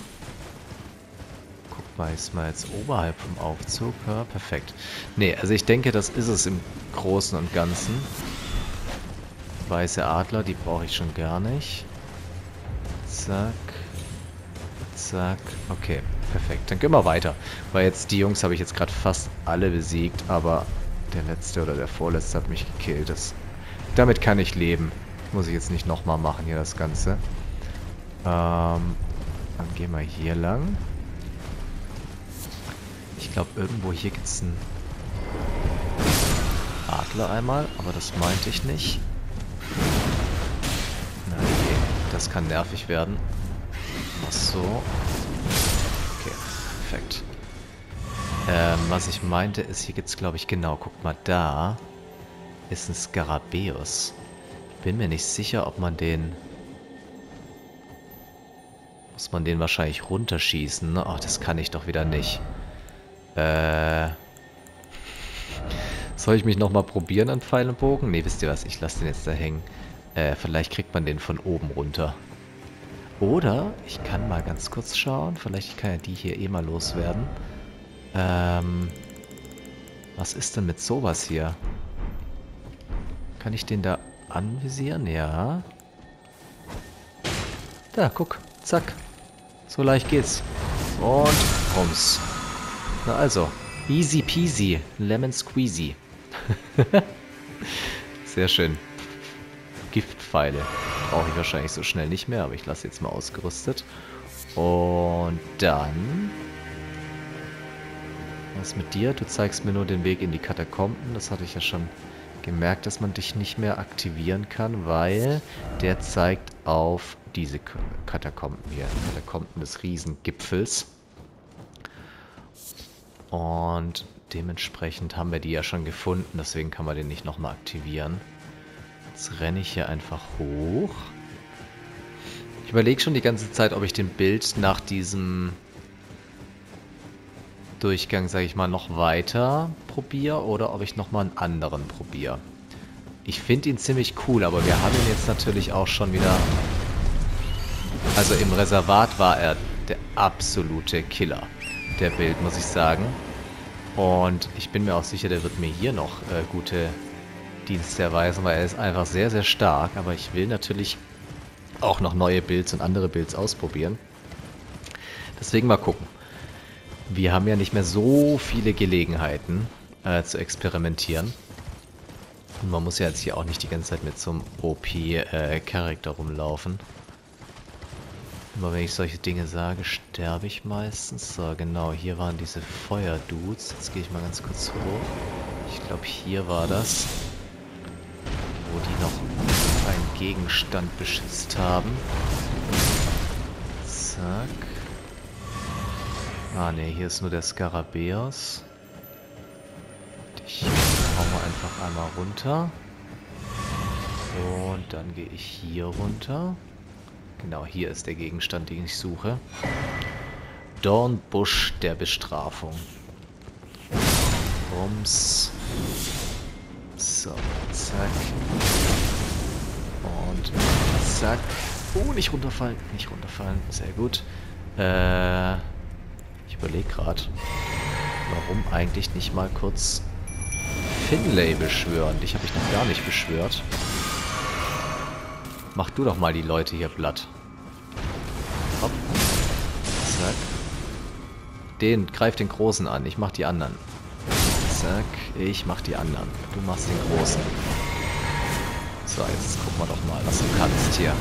Guck mal, ist mal jetzt oberhalb vom Aufzug. Ja, perfekt. Ne, also ich denke, das ist es im Großen und Ganzen. Weiße Adler, die brauche ich schon gar nicht. Zack. Zack. Okay, perfekt. Dann gehen wir weiter. Weil jetzt die Jungs habe ich jetzt gerade fast alle besiegt, aber der letzte oder der vorletzte hat mich gekillt. Das, damit kann ich leben. Muss ich jetzt nicht nochmal machen hier das Ganze. Ähm, dann gehen wir hier lang. Ich glaube, irgendwo hier gibt es einen Adler einmal, aber das meinte ich nicht. Na okay, das kann nervig werden. Ach so. Okay, perfekt. Ähm, was ich meinte ist, hier gibt es glaube ich genau, guck mal, da ist ein Skarabäus. Bin mir nicht sicher, ob man den... Muss man den wahrscheinlich runterschießen? Ach, das kann ich doch wieder nicht. Äh... Soll ich mich nochmal probieren an Pfeil und Bogen? Ne, wisst ihr was? Ich lasse den jetzt da hängen. Äh, vielleicht kriegt man den von oben runter. Oder ich kann mal ganz kurz schauen. Vielleicht kann ja die hier eh mal loswerden. Ähm, was ist denn mit sowas hier? Kann ich den da anvisieren? Ja. Da, guck. Zack. So leicht geht's. Und rums. Na also. Easy peasy. Lemon squeezy. Sehr schön. Giftpfeile. Brauche ich wahrscheinlich so schnell nicht mehr, aber ich lasse jetzt mal ausgerüstet. Und dann was mit dir? Du zeigst mir nur den Weg in die Katakomben. Das hatte ich ja schon gemerkt, dass man dich nicht mehr aktivieren kann, weil der zeigt auf diese Katakomben hier. Katakomben des Riesengipfels. Und dementsprechend haben wir die ja schon gefunden, deswegen kann man den nicht nochmal aktivieren. Jetzt renne ich hier einfach hoch. Ich überlege schon die ganze Zeit, ob ich den Bild nach diesem Durchgang, sage ich mal, noch weiter probiere oder ob ich nochmal einen anderen probiere. Ich finde ihn ziemlich cool, aber wir haben ihn jetzt natürlich auch schon wieder... Also im Reservat war er der absolute Killer, der Bild, muss ich sagen. Und ich bin mir auch sicher, der wird mir hier noch äh, gute Dienste erweisen, weil er ist einfach sehr, sehr stark. Aber ich will natürlich auch noch neue Builds und andere Builds ausprobieren. Deswegen mal gucken wir haben ja nicht mehr so viele Gelegenheiten äh, zu experimentieren. Und man muss ja jetzt hier auch nicht die ganze Zeit mit so einem OP-Charakter äh, rumlaufen. Immer wenn ich solche Dinge sage, sterbe ich meistens. So, genau, hier waren diese Feuerdudes. Jetzt gehe ich mal ganz kurz hoch. Ich glaube, hier war das. Wo die noch einen Gegenstand beschützt haben. Zack. Ah ne, hier ist nur der Skarabäus. Ich hau mal einfach einmal runter. Und dann gehe ich hier runter. Genau, hier ist der Gegenstand, den ich suche. Dornbusch der Bestrafung. Bums. So, zack. Und zack. Oh, nicht runterfallen. Nicht runterfallen. Sehr gut. Äh... Überlege gerade, warum eigentlich nicht mal kurz Finlay beschwören. Dich habe ich noch gar nicht beschwört. Mach du doch mal die Leute hier platt. Hopp. Zack. Den, greif den Großen an. Ich mach die anderen. Zack. Ich mach die anderen. Du machst den Großen. So, jetzt gucken wir doch mal, was du kannst hier.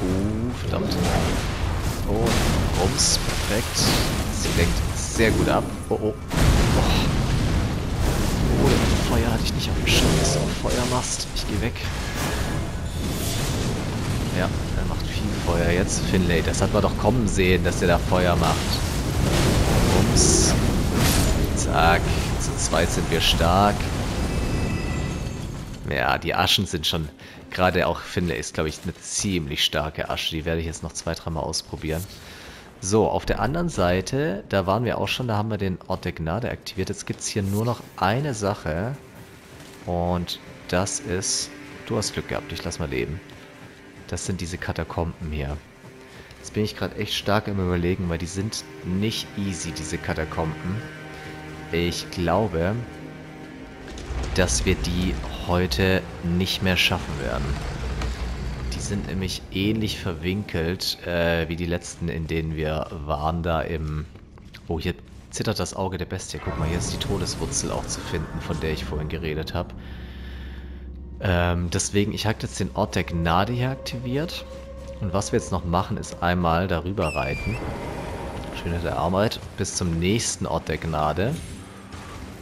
Uh, verdammt. Und Rums, perfekt. Sie lenkt sehr gut ab. Oh, oh. Oh, oh Feuer hatte ich nicht auf dem Schirm, du auf Feuer machst. Ich geh weg. Ja, er macht viel Feuer jetzt. Finlay, das hat man doch kommen sehen, dass der da Feuer macht. Bums. Zack. Zu zweit sind wir stark. Ja, die Aschen sind schon... Gerade auch Finlay ist, glaube ich, eine ziemlich starke Asche. Die werde ich jetzt noch zwei, dreimal ausprobieren. So, auf der anderen Seite, da waren wir auch schon, da haben wir den Ort der Gnade aktiviert. Jetzt gibt es hier nur noch eine Sache. Und das ist... Du hast Glück gehabt, ich lass mal leben. Das sind diese Katakomben hier. Jetzt bin ich gerade echt stark im Überlegen, weil die sind nicht easy, diese Katakomben. Ich glaube, dass wir die heute nicht mehr schaffen werden. Die sind nämlich ähnlich verwinkelt äh, wie die letzten, in denen wir waren, da im... Oh, hier zittert das Auge der Bestie. Guck mal, hier ist die Todeswurzel auch zu finden, von der ich vorhin geredet habe. Ähm, deswegen, ich habe jetzt den Ort der Gnade hier aktiviert. Und was wir jetzt noch machen, ist einmal darüber reiten. Schöne der Arbeit. Bis zum nächsten Ort der Gnade.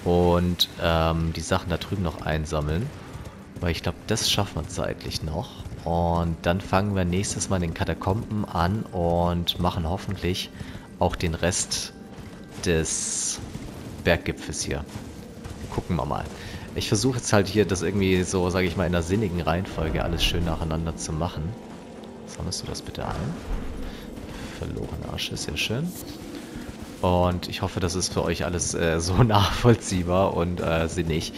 Und ähm, die Sachen da drüben noch einsammeln. Weil ich glaube, das schaffen wir zeitlich noch. Und dann fangen wir nächstes Mal den Katakomben an und machen hoffentlich auch den Rest des Berggipfels hier. Gucken wir mal. Ich versuche jetzt halt hier das irgendwie so, sage ich mal, in einer sinnigen Reihenfolge alles schön nacheinander zu machen. Sammelst du das bitte ein? Verlorene Asche, sehr schön. Und ich hoffe, das ist für euch alles äh, so nachvollziehbar und äh, sinnig,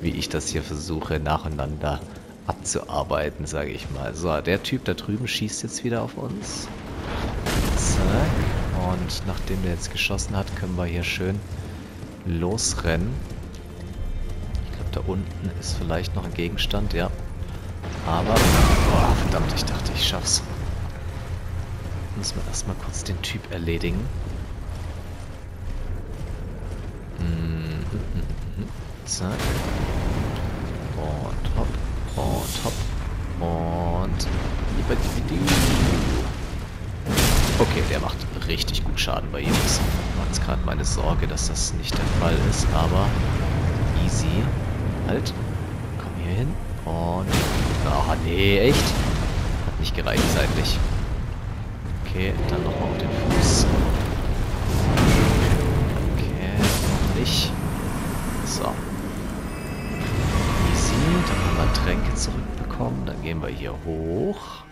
wie ich das hier versuche, nacheinander abzuarbeiten, sage ich mal. So, der Typ da drüben schießt jetzt wieder auf uns. Zack. Und nachdem der jetzt geschossen hat, können wir hier schön losrennen da unten ist vielleicht noch ein Gegenstand, ja. Aber, boah, verdammt, ich dachte, ich schaff's. Müssen wir erstmal kurz den Typ erledigen. Mhm. Zack. Und hopp. Und hopp. Und... Okay, der macht richtig gut Schaden bei ihm. Das war jetzt gerade meine Sorge, dass das nicht der Fall ist, aber easy. Halt. Komm hier hin. Und... Ach, nee, echt? Hat nicht gereicht seitlich. Okay, dann nochmal auf den Fuß. Okay, nicht. So. Dann haben wir Tränke zurückbekommen. Dann gehen wir hier hoch.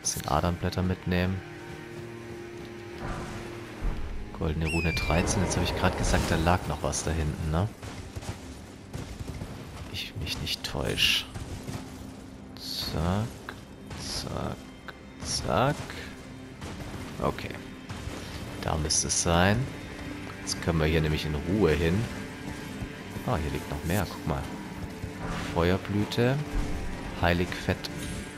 Bisschen Adernblätter mitnehmen. Goldene Rune 13. Jetzt habe ich gerade gesagt, da lag noch was da hinten, ne? mich nicht täusche. Zack, zack, zack. Okay. Da müsste es sein. Jetzt können wir hier nämlich in Ruhe hin. Ah, hier liegt noch mehr. Guck mal. Feuerblüte. Heiligfett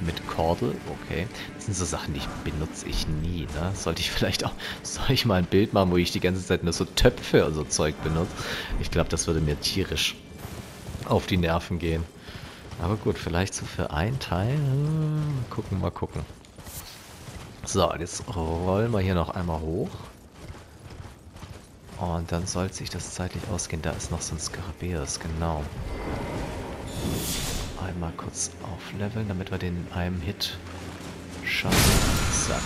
mit Kordel. Okay. Das sind so Sachen, die benutze ich nie. Ne? Sollte ich vielleicht auch... Soll ich mal ein Bild machen, wo ich die ganze Zeit nur so Töpfe und so Zeug benutze? Ich glaube, das würde mir tierisch auf die Nerven gehen. Aber gut, vielleicht so für einen Teil. Hm, gucken, mal gucken. So, jetzt rollen wir hier noch einmal hoch. Und dann soll sich das zeitlich ausgehen. Da ist noch so ein Skarabäus, genau. Einmal kurz aufleveln, damit wir den in einem Hit schaffen. Zack.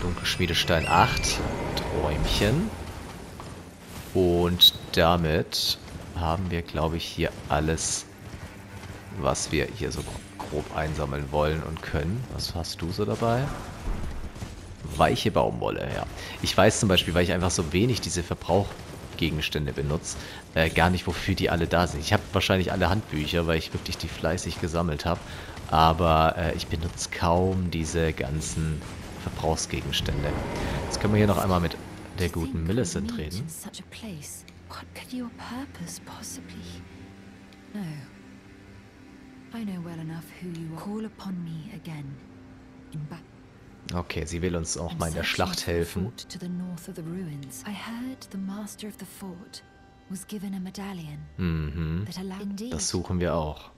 Dunkelschmiedestein 8. Träumchen. Und damit haben wir, glaube ich, hier alles, was wir hier so grob einsammeln wollen und können. Was hast du so dabei? Weiche Baumwolle, ja. Ich weiß zum Beispiel, weil ich einfach so wenig diese Verbrauchgegenstände benutze, äh, gar nicht, wofür die alle da sind. Ich habe wahrscheinlich alle Handbücher, weil ich wirklich die fleißig gesammelt habe. Aber äh, ich benutze kaum diese ganzen Verbrauchsgegenstände. Jetzt können wir hier noch einmal mit der guten Millicent reden. What could your purpose possibly? No. I know well enough who you are. Call upon me again. In back Okay, sie will uns auch mal in der Schlacht helfen. Mhm. Das suchen wir auch.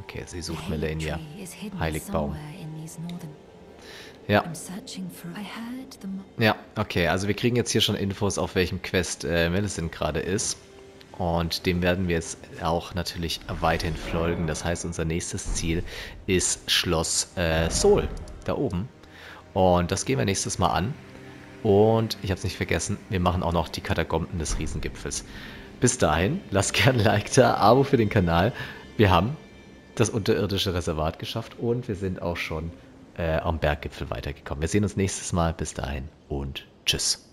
Okay, sie sucht Melania. Heiligbaum. Ja. Ja, okay, also wir kriegen jetzt hier schon Infos, auf welchem Quest äh, Millicent gerade ist. Und dem werden wir jetzt auch natürlich weiterhin folgen. Das heißt, unser nächstes Ziel ist Schloss äh, Sol, da oben. Und das gehen wir nächstes Mal an. Und ich habe es nicht vergessen, wir machen auch noch die Katakomben des Riesengipfels. Bis dahin, lasst gerne ein Like da, Abo für den Kanal. Wir haben das unterirdische Reservat geschafft und wir sind auch schon äh, am Berggipfel weitergekommen. Wir sehen uns nächstes Mal. Bis dahin und tschüss.